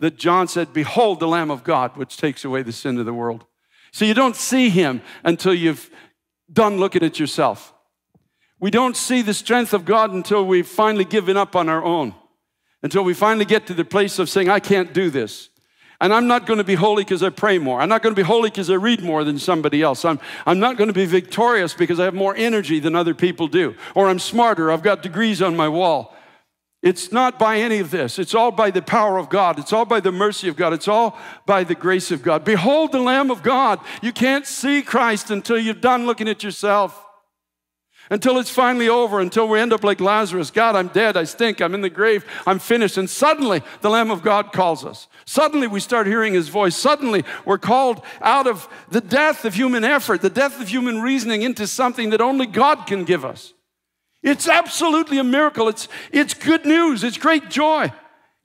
that John said, Behold the Lamb of God, which takes away the sin of the world. So you don't see him until you've done looking at yourself. We don't see the strength of God until we've finally given up on our own, until we finally get to the place of saying, I can't do this. And I'm not going to be holy because I pray more. I'm not going to be holy because I read more than somebody else. I'm, I'm not going to be victorious because I have more energy than other people do. Or I'm smarter. I've got degrees on my wall. It's not by any of this. It's all by the power of God. It's all by the mercy of God. It's all by the grace of God. Behold the Lamb of God. You can't see Christ until you're done looking at yourself. Until it's finally over, until we end up like Lazarus God, I'm dead, I stink, I'm in the grave, I'm finished. And suddenly the Lamb of God calls us. Suddenly we start hearing his voice. Suddenly we're called out of the death of human effort, the death of human reasoning, into something that only God can give us. It's absolutely a miracle. It's, it's good news. It's great joy.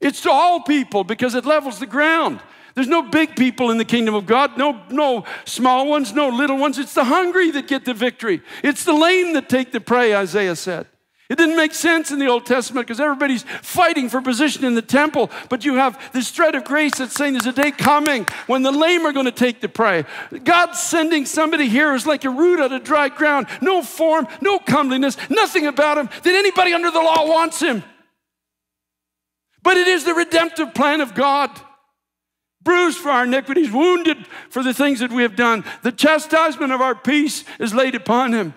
It's to all people because it levels the ground. There's no big people in the kingdom of God, no, no small ones, no little ones. It's the hungry that get the victory. It's the lame that take the prey, Isaiah said. It didn't make sense in the Old Testament because everybody's fighting for position in the temple. But you have this thread of grace that's saying there's a day coming when the lame are going to take the prey. God's sending somebody here who's like a root out of dry ground. No form, no comeliness, nothing about him that anybody under the law wants him. But it is the redemptive plan of God. Bruised for our iniquities, wounded for the things that we have done. The chastisement of our peace is laid upon him.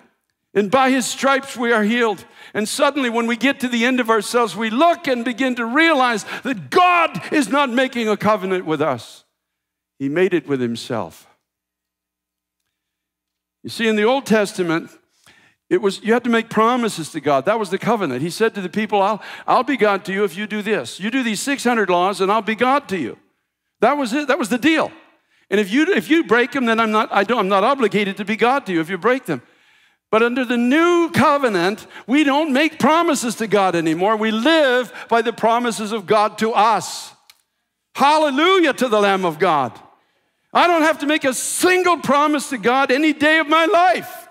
And by his stripes we are healed. And suddenly, when we get to the end of ourselves, we look and begin to realize that God is not making a covenant with us, He made it with Himself. You see, in the Old Testament, it was you had to make promises to God. That was the covenant. He said to the people, I'll, I'll be God to you if you do this. You do these 600 laws, and I'll be God to you. That was it. That was the deal. And if you if you break them, then I'm not I don't I'm not obligated to be God to you if you break them. But under the new covenant, we don't make promises to God anymore. We live by the promises of God to us. Hallelujah to the Lamb of God. I don't have to make a single promise to God any day of my life.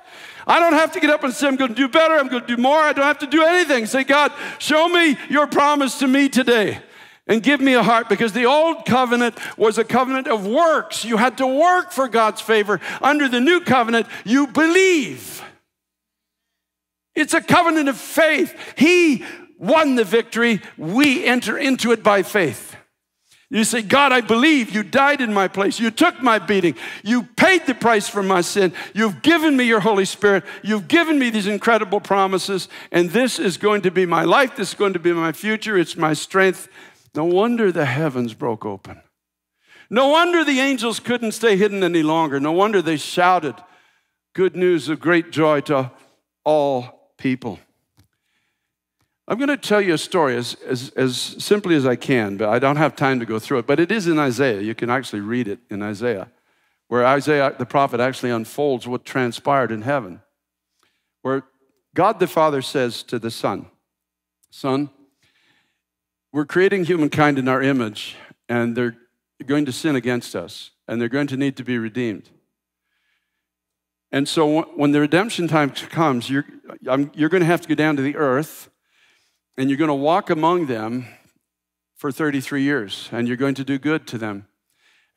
I don't have to get up and say, I'm going to do better, I'm going to do more. I don't have to do anything. Say, God, show me your promise to me today and give me a heart because the old covenant was a covenant of works. You had to work for God's favor. Under the new covenant, you believe. It's a covenant of faith. He won the victory. We enter into it by faith. You say, God, I believe you died in my place. You took my beating. You paid the price for my sin. You've given me your Holy Spirit. You've given me these incredible promises. And this is going to be my life. This is going to be my future. It's my strength. No wonder the heavens broke open. No wonder the angels couldn't stay hidden any longer. No wonder they shouted good news of great joy to all people. I'm going to tell you a story as, as, as simply as I can, but I don't have time to go through it. But it is in Isaiah. You can actually read it in Isaiah, where Isaiah, the prophet, actually unfolds what transpired in heaven. Where God the Father says to the Son, Son, we're creating humankind in our image, and they're going to sin against us, and they're going to need to be redeemed. And so when the redemption time comes, you're, you're going to have to go down to the earth and you're going to walk among them for 33 years and you're going to do good to them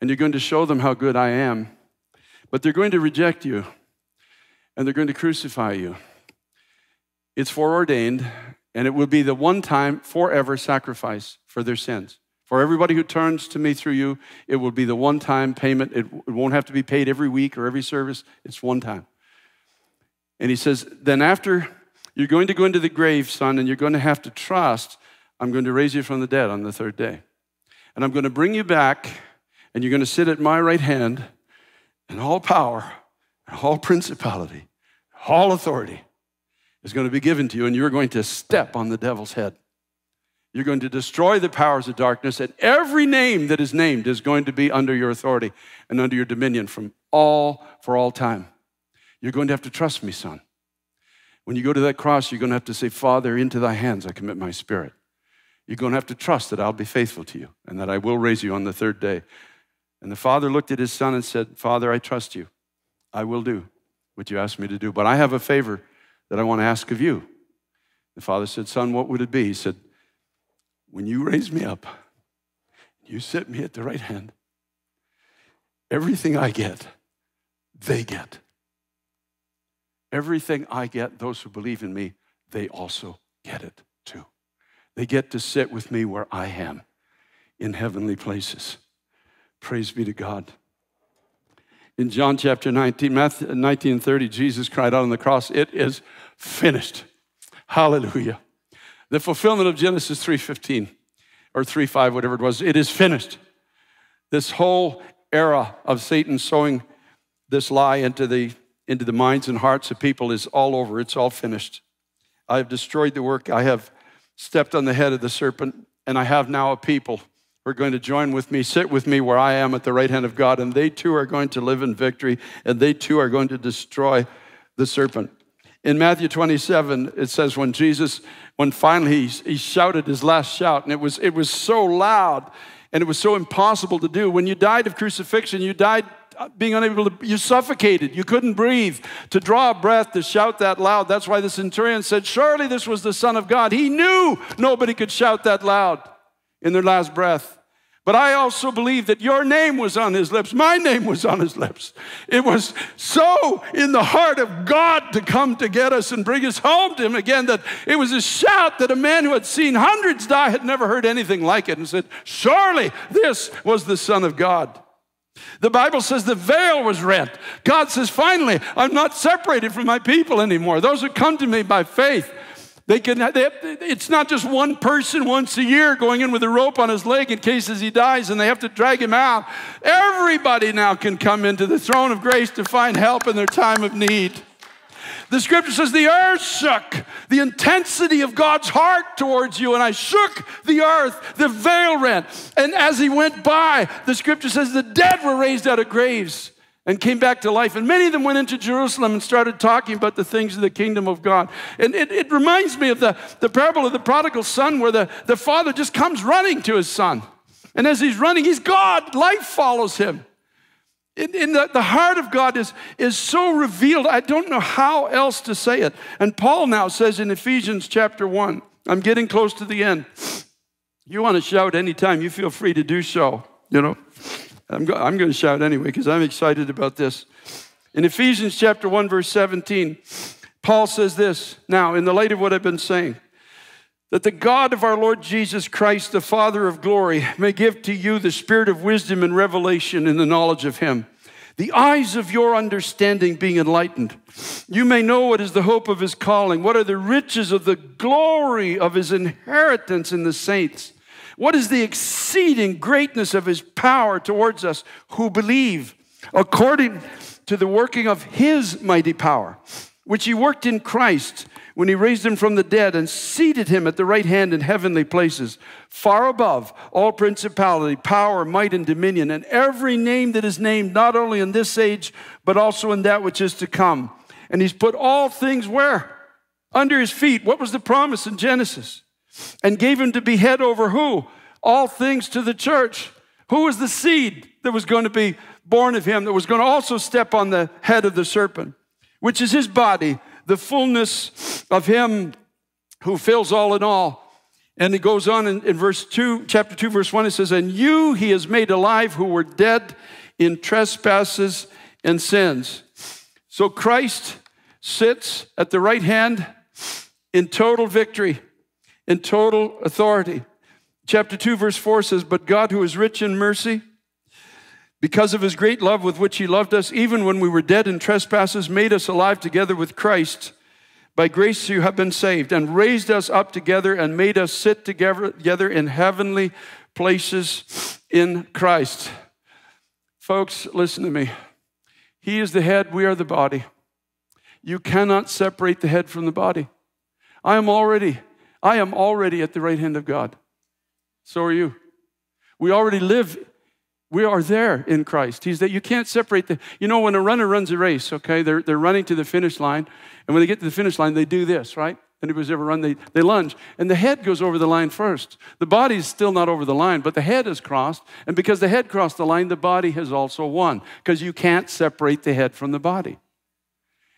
and you're going to show them how good I am. But they're going to reject you and they're going to crucify you. It's foreordained and it will be the one time forever sacrifice for their sins. For everybody who turns to me through you, it will be the one time payment. It, won't have to be paid every week or every service, it's one time. And he says, Then after you're going to go into the grave, son, and you're going to have to trust I'm going to raise you from the dead on the third day. And I'm going to bring you back, and you're going to sit at my right hand, and all power, and all principality, all authority is going to be given to you, and you're going to step on the devil's head. You're going to destroy the powers of darkness, and every name that is named is going to be under your authority and under your dominion from all for all time. You're going to have to trust me, son. When you go to that cross, you're going to have to say, Father, into thy hands I commit my spirit. You're going to have to trust that I'll be faithful to you and that I will raise you on the third day. And the father looked at his son and said, Father, I trust you. I will do what you asked me to do. But I have a favor that I want to ask of you. The father said, Son, what would it be? He said, when you raise me up, you set me at the right hand, everything I get, they get. Everything I get, those who believe in me, they also get it too. They get to sit with me where I am in heavenly places. Praise be to God. In John chapter 19, Matthew 19 30, Jesus cried out on the cross, It is finished. Hallelujah. The fulfillment of Genesis 3:15 or 3:5 whatever it was it is finished. This whole era of Satan sowing this lie into the into the minds and hearts of people is all over. It's all finished. I have destroyed the work. I have stepped on the head of the serpent and I have now a people are going to join with me sit with me where I am at the right hand of God and they too are going to live in victory and they too are going to destroy the serpent in Matthew 27, it says, when Jesus, when finally he, he shouted his last shout, and it was, it was so loud and it was so impossible to do. When you died of crucifixion, you died uh, being unable to, you suffocated. You couldn't breathe. To draw a breath, to shout that loud. That's why the centurion said, Surely this was the Son of God. He knew nobody could shout that loud in their last breath. But I also believe that your name was on his lips. My name was on his lips. It was so in the heart of God to come to get us and bring us home to him again that it was a shout that a man who had seen hundreds die had never heard anything like it and said, Surely this was the Son of God. The Bible says the veil was rent. God says, Finally, I'm not separated from my people anymore. Those who come to me by faith. They can, they, it's not just one person once a year going in with a rope on his leg in case as he dies and they have to drag him out. Everybody now can come into the throne of grace to find help in their time of need. The scripture says the earth shook, the intensity of God's heart towards you, and I shook the earth, the veil rent. And as he went by, the scripture says the dead were raised out of graves and came back to life. And many of them went into Jerusalem and started talking about the things of the kingdom of God. And it, it reminds me of the, the parable of the prodigal son, where the, the father just comes running to his son. And as he's running, he's God. Life follows him. In, in the, the heart of God is, is so revealed, I don't know how else to say it. And Paul now says in Ephesians chapter 1, I'm getting close to the end. You want to shout anytime, you feel free to do so, you know. I'm, go- I'm going to shout anyway because I'm excited about this. In Ephesians chapter 1, verse 17, Paul says this now, in the light of what I've been saying, that the God of our Lord Jesus Christ, the Father of glory, may give to you the spirit of wisdom and revelation in the knowledge of Him, the eyes of your understanding being enlightened. You may know what is the hope of His calling, what are the riches of the glory of His inheritance in the saints what is the exceeding greatness of his power towards us who believe, according to the working of his mighty power, which he worked in Christ when he raised him from the dead and seated him at the right hand in heavenly places, far above all principality, power, might, and dominion, and every name that is named, not only in this age, but also in that which is to come. And he's put all things where? Under his feet. What was the promise in Genesis? And gave him to be head over who? All things to the church. Who was the seed that was going to be born of him, that was going to also step on the head of the serpent, which is his body, the fullness of him who fills all in all. And he goes on in, in, verse 2, chapter 2, verse 1, it says, And you he has made alive who were dead in trespasses and sins. So Christ sits at the right hand in total victory in total authority. Chapter 2, verse 4 says, But God, who is rich in mercy, because of his great love with which he loved us, even when we were dead in trespasses, made us alive together with Christ. By grace you have been saved, and raised us up together and made us sit together in heavenly places in Christ. Folks, listen to me. He is the head, we are the body. You cannot separate the head from the body. I am already I am already at the right hand of God. So are you. We already live, we are there in Christ. He's that you can't separate the, you know, when a runner runs a race, okay, they're, they're running to the finish line, and when they get to the finish line, they do this, right? Anybody's ever run, they, they lunge, and the head goes over the line first. The body's still not over the line, but the head has crossed, and because the head crossed the line, the body has also won, because you can't separate the head from the body.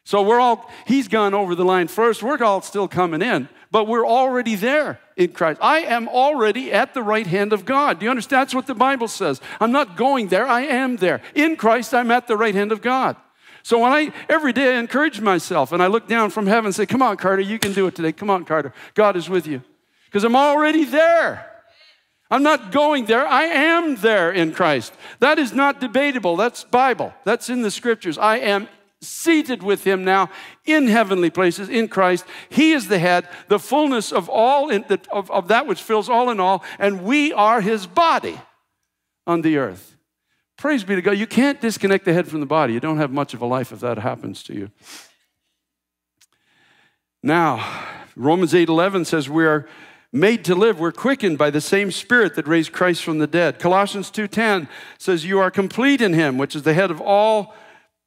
So we're all, he's gone over the line first, we're all still coming in but we're already there in Christ. I am already at the right hand of God. Do you understand? That's what the Bible says. I'm not going there, I am there. In Christ, I'm at the right hand of God. So when I every day I encourage myself and I look down from heaven and say, Come on, Carter, you can do it today. Come on, Carter. God is with you. Because I'm already there. I'm not going there. I am there in Christ. That is not debatable. That's Bible. That's in the scriptures. I am seated with him now in heavenly places in Christ. He is the head, the fullness of all in, of, of that which fills all in all, and we are his body on the earth. Praise be to God. You can't disconnect the head from the body. You don't have much of a life if that happens to you. Now, Romans 8:11 says we are made to live we're quickened by the same spirit that raised Christ from the dead. Colossians 2:10 says you are complete in him, which is the head of all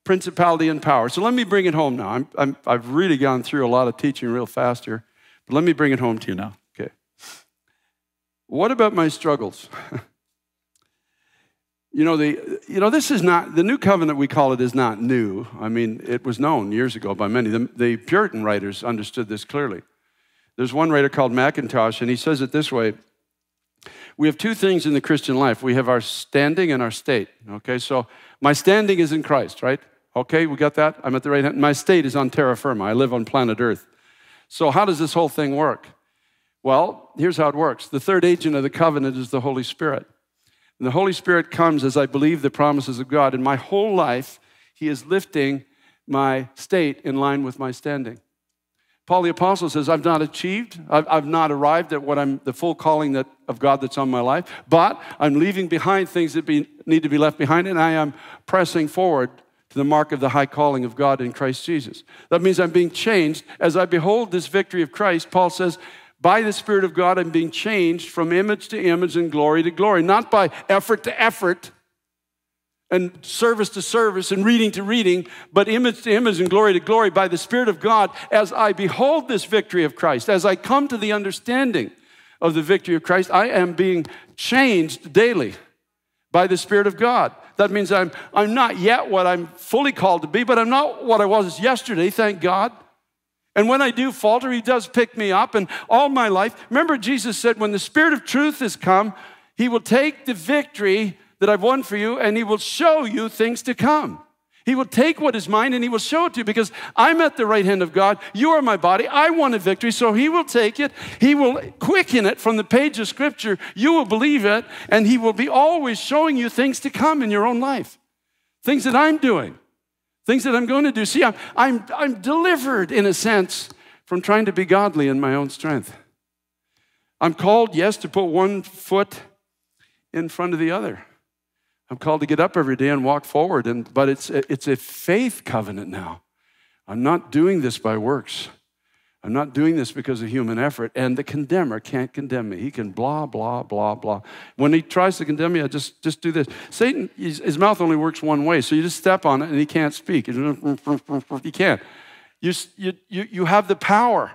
principality and power. So let me bring it home now. i have really gone through a lot of teaching real fast here, but let me bring it home to you now. Okay. What about my struggles? (laughs) you know, the, you know, this is not, the new covenant, we call it, is not new. I mean, it was known years ago by many. The, the Puritan writers understood this clearly. There's one writer called Mackintosh, and he says it this way We have two things in the Christian life we have our standing and our state. Okay, so my standing is in Christ, right? Okay, we got that? I'm at the right hand. My state is on terra firma. I live on planet Earth. So, how does this whole thing work? Well, here's how it works the third agent of the covenant is the Holy Spirit. And the Holy Spirit comes as I believe the promises of God. In my whole life, He is lifting my state in line with my standing. Paul the Apostle says, I've not achieved, I've, I've not arrived at what I'm, the full calling that, of God that's on my life, but I'm leaving behind things that be, need to be left behind, and I am pressing forward to the mark of the high calling of God in Christ Jesus. That means I'm being changed. As I behold this victory of Christ, Paul says, by the Spirit of God, I'm being changed from image to image and glory to glory, not by effort to effort and service to service and reading to reading, but image to image and glory to glory by the Spirit of God as I behold this victory of Christ, as I come to the understanding of the victory of Christ, I am being changed daily by the Spirit of God. That means I'm, I'm not yet what I'm fully called to be, but I'm not what I was yesterday, thank God. And when I do falter, He does pick me up. And all my life, remember, Jesus said, when the Spirit of truth has come, He will take the victory that I've won for you and He will show you things to come. He will take what is mine and he will show it to you because I'm at the right hand of God. You are my body. I won a victory. So he will take it. He will quicken it from the page of scripture. You will believe it and he will be always showing you things to come in your own life. Things that I'm doing, things that I'm going to do. See, I'm, I'm, I'm delivered in a sense from trying to be godly in my own strength. I'm called, yes, to put one foot in front of the other. I'm called to get up every day and walk forward, and, but it's, it's a faith covenant now. I'm not doing this by works. I'm not doing this because of human effort. And the condemner can't condemn me. He can blah, blah, blah, blah. When he tries to condemn me, I just, just do this. Satan, his, mouth only works one way. So you just step on it and he can't speak. He can't. You, you, you, you have the power.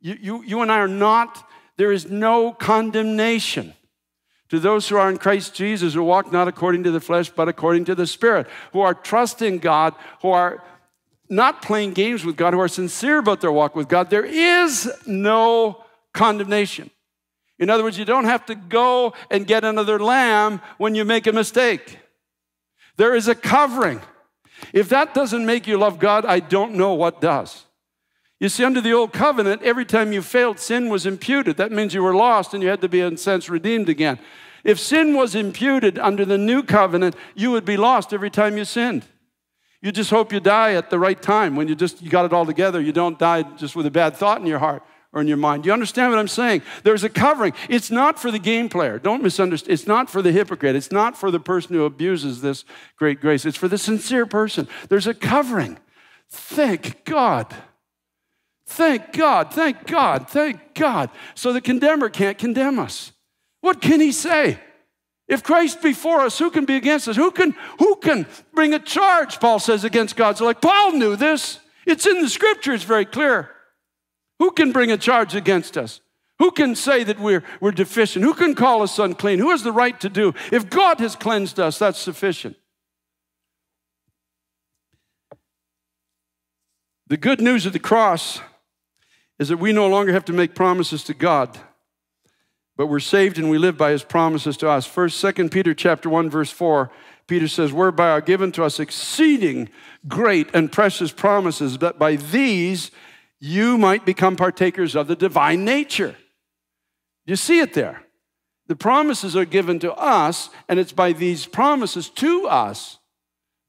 You, you, you and I are not, there is no condemnation to those who are in Christ Jesus, who walk not according to the flesh, but according to the Spirit, who are trusting God, who are not playing games with God, who are sincere about their walk with God, there is no condemnation. In other words, you don't have to go and get another lamb when you make a mistake. There is a covering. If that doesn't make you love God, I don't know what does. You see, under the old covenant, every time you failed, sin was imputed. That means you were lost and you had to be, in sense, redeemed again. If sin was imputed under the new covenant, you would be lost every time you sinned. You just hope you die at the right time when you just you got it all together. You don't die just with a bad thought in your heart or in your mind. You understand what I'm saying? There's a covering. It's not for the game player. Don't misunderstand. It's not for the hypocrite. It's not for the person who abuses this great grace. It's for the sincere person. There's a covering. Thank God. Thank God, thank God, thank God. So the condemner can't condemn us. What can he say? If Christ be for us, who can be against us? Who can, who can bring a charge, Paul says, against God? So, like, Paul knew this. It's in the scripture, it's very clear. Who can bring a charge against us? Who can say that we're, we're deficient? Who can call us unclean? Who has the right to do? If God has cleansed us, that's sufficient. The good news of the cross is that we no longer have to make promises to God, but we're saved and we live by his promises to us. First, Second Peter chapter 1, verse 4, Peter says, Whereby are given to us exceeding great and precious promises, that by these you might become partakers of the divine nature. You see it there. The promises are given to us, and it's by these promises to us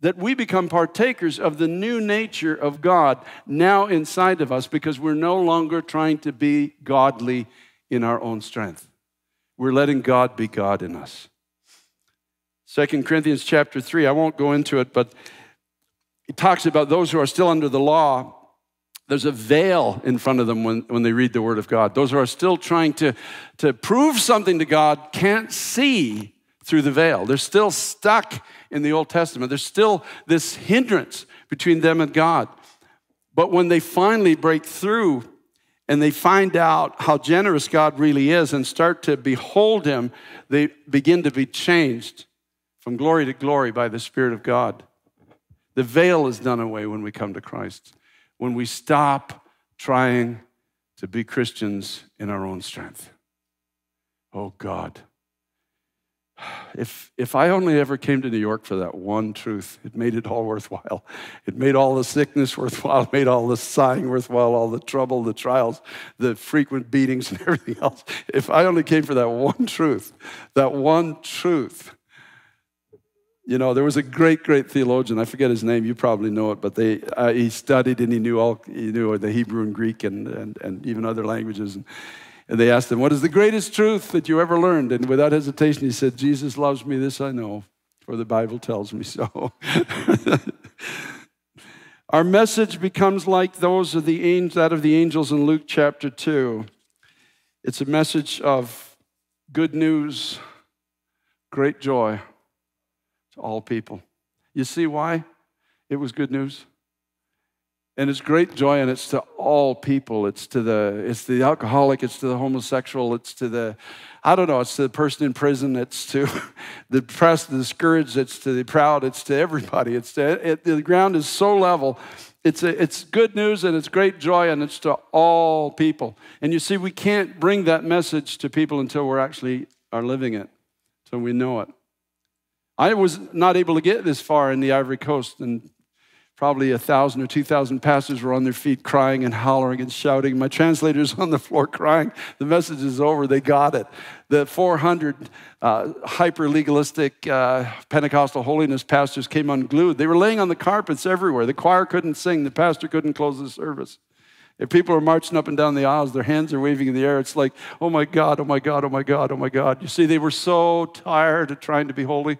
that we become partakers of the new nature of God now inside of us because we're no longer trying to be godly in our own strength. We're letting God be God in us. Second Corinthians chapter 3, I won't go into it, but it talks about those who are still under the law. There's a veil in front of them when, when they read the Word of God. Those who are still trying to, to prove something to God can't see through the veil. They're still stuck in the Old Testament. There's still this hindrance between them and God. But when they finally break through and they find out how generous God really is and start to behold Him, they begin to be changed from glory to glory by the Spirit of God. The veil is done away when we come to Christ, when we stop trying to be Christians in our own strength. Oh God. If, if I only ever came to New York for that one truth, it made it all worthwhile. It made all the sickness worthwhile, it (laughs) made all the sighing worthwhile, all the trouble, the trials, the frequent beatings, and (laughs) everything else. If I only came for that one truth, that one truth. You know, there was a great, great theologian. I forget his name. You probably know it, but they, uh, he studied and he knew all. He knew the Hebrew and Greek and, and, and even other languages. And and they asked him, What is the greatest truth that you ever learned? And without hesitation, he said, Jesus loves me, this I know, for the Bible tells me so. (laughs) Our message becomes like those of the angels, that of the angels in Luke chapter 2. It's a message of good news, great joy to all people. You see why it was good news? And it's great joy and it's to all people. It's to the it's the alcoholic it's to the homosexual it's to the i don't know it's to the person in prison it's to (laughs) the depressed the discouraged it's to the proud it's to everybody. It's to it, the ground is so level. It's, a, it's good news and it's great joy and it's to all people. And you see we can't bring that message to people until we're actually are living it so we know it. I was not able to get this far in the ivory coast and probably a thousand or two thousand pastors were on their feet crying and hollering and shouting. My translator's (laughs) on the floor crying. The message is over. They got it. The 400 uh, hyper legalistic uh, Pentecostal holiness pastors came unglued. They were laying on the carpets everywhere. The choir couldn't sing, the pastor couldn't close the service. If people are marching up and down the aisles, their hands are waving in the air. It's like, oh my God, oh my God, oh my God, oh my God. You see, they were so tired of trying to be holy.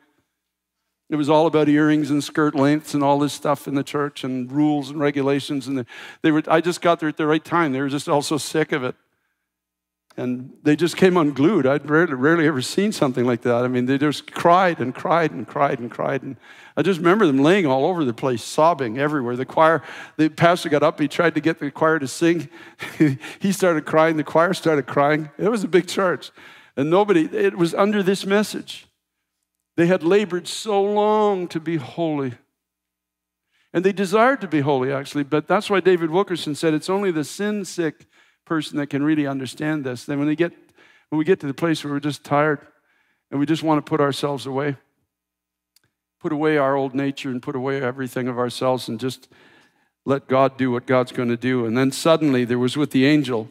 It was all about earrings and skirt lengths and all this stuff in the church and rules and regulations. And they were, I just got there at the right time. They were just all so sick of it. And they just came unglued. I'd rarely, rarely ever seen something like that. I mean, they just cried and cried and cried and cried. And I just remember them laying all over the place, sobbing everywhere. The choir, the pastor got up, he tried to get the choir to sing. (laughs) he started crying, the choir started crying. It was a big church. And nobody, it was under this message. They had labored so long to be holy. And they desired to be holy, actually, but that's why David Wilkerson said it's only the sin sick person that can really understand this. Then when, they get, when we get to the place where we're just tired and we just want to put ourselves away, put away our old nature and put away everything of ourselves and just let God do what God's going to do. And then suddenly there was with the angel,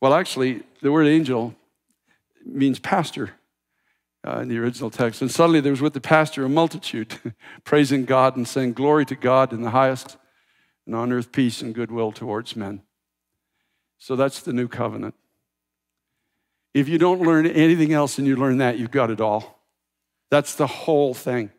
well, actually, the word angel means pastor uh, in the original text. And suddenly there was with the pastor a multitude (laughs) praising God and saying, Glory to God in the highest, and on earth peace and goodwill towards men. So that's the new covenant. If you don't learn anything else and you learn that, you've got it all. That's the whole thing.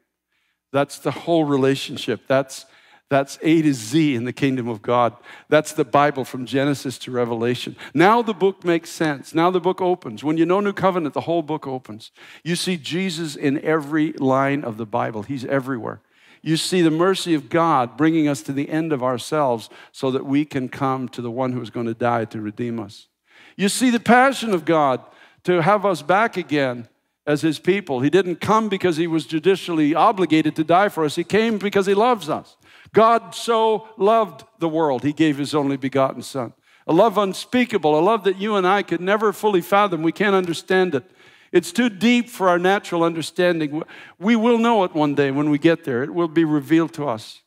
That's the whole relationship. That's that's A to Z in the kingdom of God. That's the Bible from Genesis to Revelation. Now the book makes sense. Now the book opens. When you know New Covenant, the whole book opens. You see Jesus in every line of the Bible, He's everywhere. You see the mercy of God bringing us to the end of ourselves so that we can come to the one who is going to die to redeem us. You see the passion of God to have us back again as his people. He didn't come because he was judicially obligated to die for us. He came because he loves us. God so loved the world, he gave his only begotten Son. A love unspeakable, a love that you and I could never fully fathom. We can't understand it. It's too deep for our natural understanding. We will know it one day when we get there, it will be revealed to us.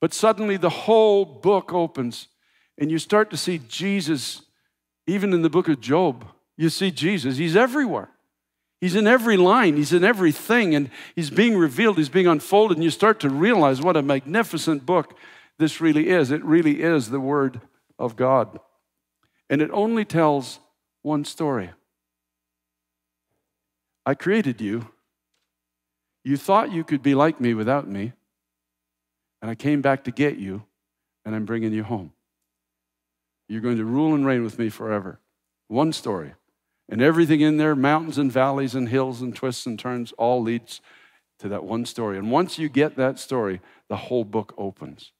But suddenly the whole book opens, and you start to see Jesus, even in the book of Job. You see Jesus, he's everywhere. He's in every line, he's in everything, and he's being revealed, he's being unfolded, and you start to realize what a magnificent book this really is. It really is the Word of God. And it only tells one story I created you. You thought you could be like me without me, and I came back to get you, and I'm bringing you home. You're going to rule and reign with me forever. One story. And everything in there, mountains and valleys and hills and twists and turns, all leads to that one story. And once you get that story, the whole book opens.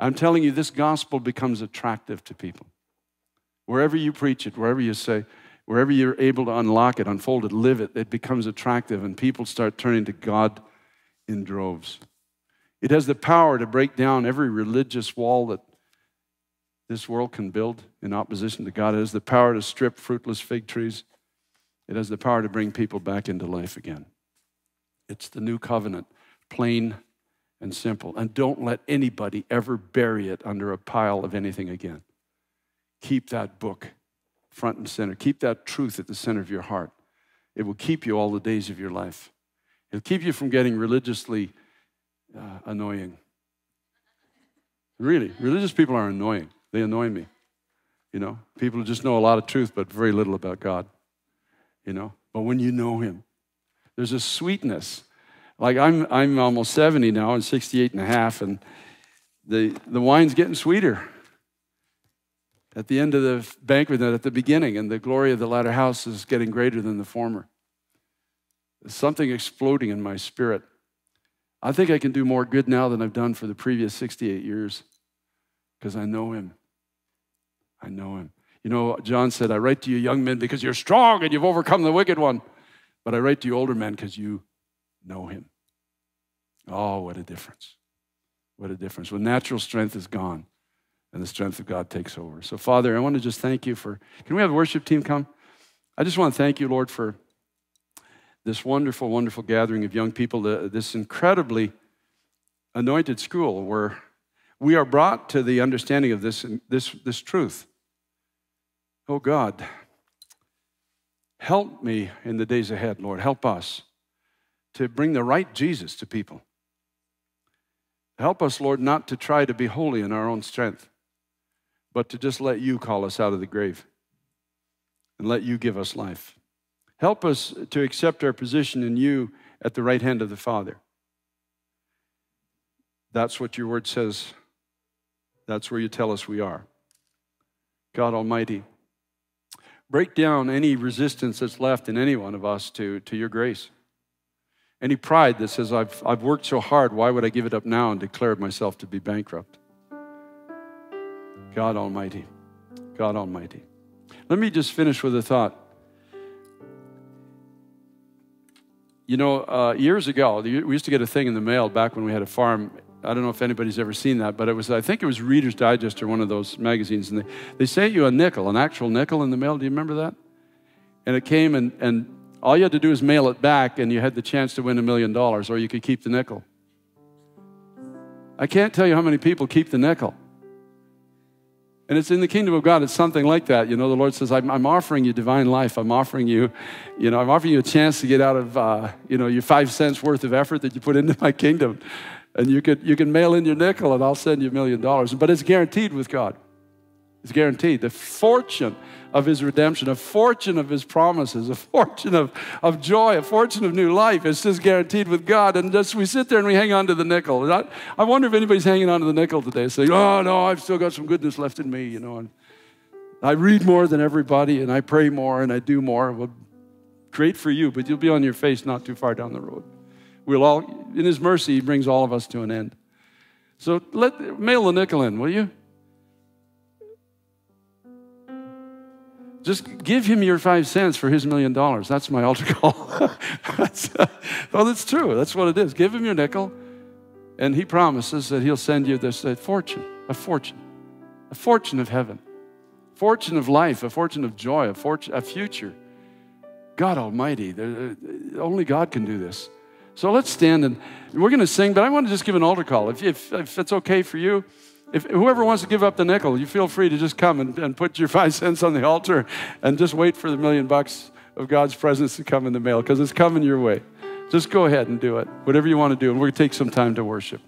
I'm telling you, this gospel becomes attractive to people. Wherever you preach it, wherever you say, wherever you're able to unlock it, unfold it, live it, it becomes attractive, and people start turning to God in droves. It has the power to break down every religious wall that this world can build in opposition to God. It has the power to strip fruitless fig trees. It has the power to bring people back into life again. It's the new covenant, plain and simple. And don't let anybody ever bury it under a pile of anything again. Keep that book front and center. Keep that truth at the center of your heart. It will keep you all the days of your life. It'll keep you from getting religiously uh, annoying. Really, religious people are annoying. They annoy me. You know, people just know a lot of truth but very little about God. You know, but when you know Him, there's a sweetness. Like I'm, I'm almost 70 now and 68 and a half, and the, the wine's getting sweeter at the end of the banquet than at the beginning, and the glory of the latter house is getting greater than the former. There's something exploding in my spirit. I think I can do more good now than I've done for the previous 68 years because I know Him. I know Him. You know, John said, I write to you, young men, because you're strong and you've overcome the wicked one. But I write to you, older men, because you know Him. Oh, what a difference. What a difference. When natural strength is gone, and the strength of God takes over. So, Father, I want to just thank you for. Can we have the worship team come? I just want to thank you, Lord, for this wonderful, wonderful gathering of young people, this incredibly anointed school where we are brought to the understanding of this, this, this truth. Oh God, help me in the days ahead, Lord. Help us to bring the right Jesus to people. Help us, Lord, not to try to be holy in our own strength, but to just let you call us out of the grave and let you give us life. Help us to accept our position in you at the right hand of the Father. That's what your word says. That's where you tell us we are. God Almighty, break down any resistance that's left in any one of us to, to your grace. Any pride that says, I've, I've worked so hard, why would I give it up now and declare myself to be bankrupt? God Almighty. God Almighty. Let me just finish with a thought. You know, uh, years ago, we used to get a thing in the mail back when we had a farm. I don't know if anybody's ever seen that, but it was, I think it was Reader's Digest or one of those magazines. And they, they sent you a nickel, an actual nickel in the mail. Do you remember that? And it came, and, and all you had to do was mail it back, and you had the chance to win a million dollars, or you could keep the nickel. I can't tell you how many people keep the nickel. And it's in the kingdom of God, it's something like that. You know, the Lord says, I'm, I'm offering you divine life. I'm offering you, you know, I'm offering you a chance to get out of, uh, you know, your five cents worth of effort that you put into my kingdom. And you could, you can mail in your nickel and I'll send you a million dollars. But it's guaranteed with God. It's guaranteed. The fortune of his redemption, a fortune of his promises, a (laughs) fortune of, of joy, a fortune of new life. It's just guaranteed with God. And just we sit there and we hang on to the nickel. I, I wonder if anybody's hanging on to the nickel today, saying, oh, no, I've still got some goodness left in me, you know. And I read more than everybody, and I pray more, and I do more. Well, great for you, but you'll be on your face not too far down the road. We'll all, in his mercy, he brings all of us to an end. So let mail the nickel in, will you? Just give him your five cents for his million dollars. That's my altar call. (laughs) that's, uh, well, that's true. That's what it is. Give him your nickel, and he promises that he'll send you this a fortune, a fortune, a fortune of heaven, fortune of life, a fortune of joy, a fortune, a future. God Almighty, only God can do this. So let's stand and we're going to sing, but I want to just give an altar call. If, if, if it's okay for you, if whoever wants to give up the nickel, you feel free to just come and, and put your (laughs) five cents on the altar and just wait for the million bucks of God's presence to come in the mail because it's coming your way. Just go ahead and do it. Whatever you want to do. And we're going to take some time to worship.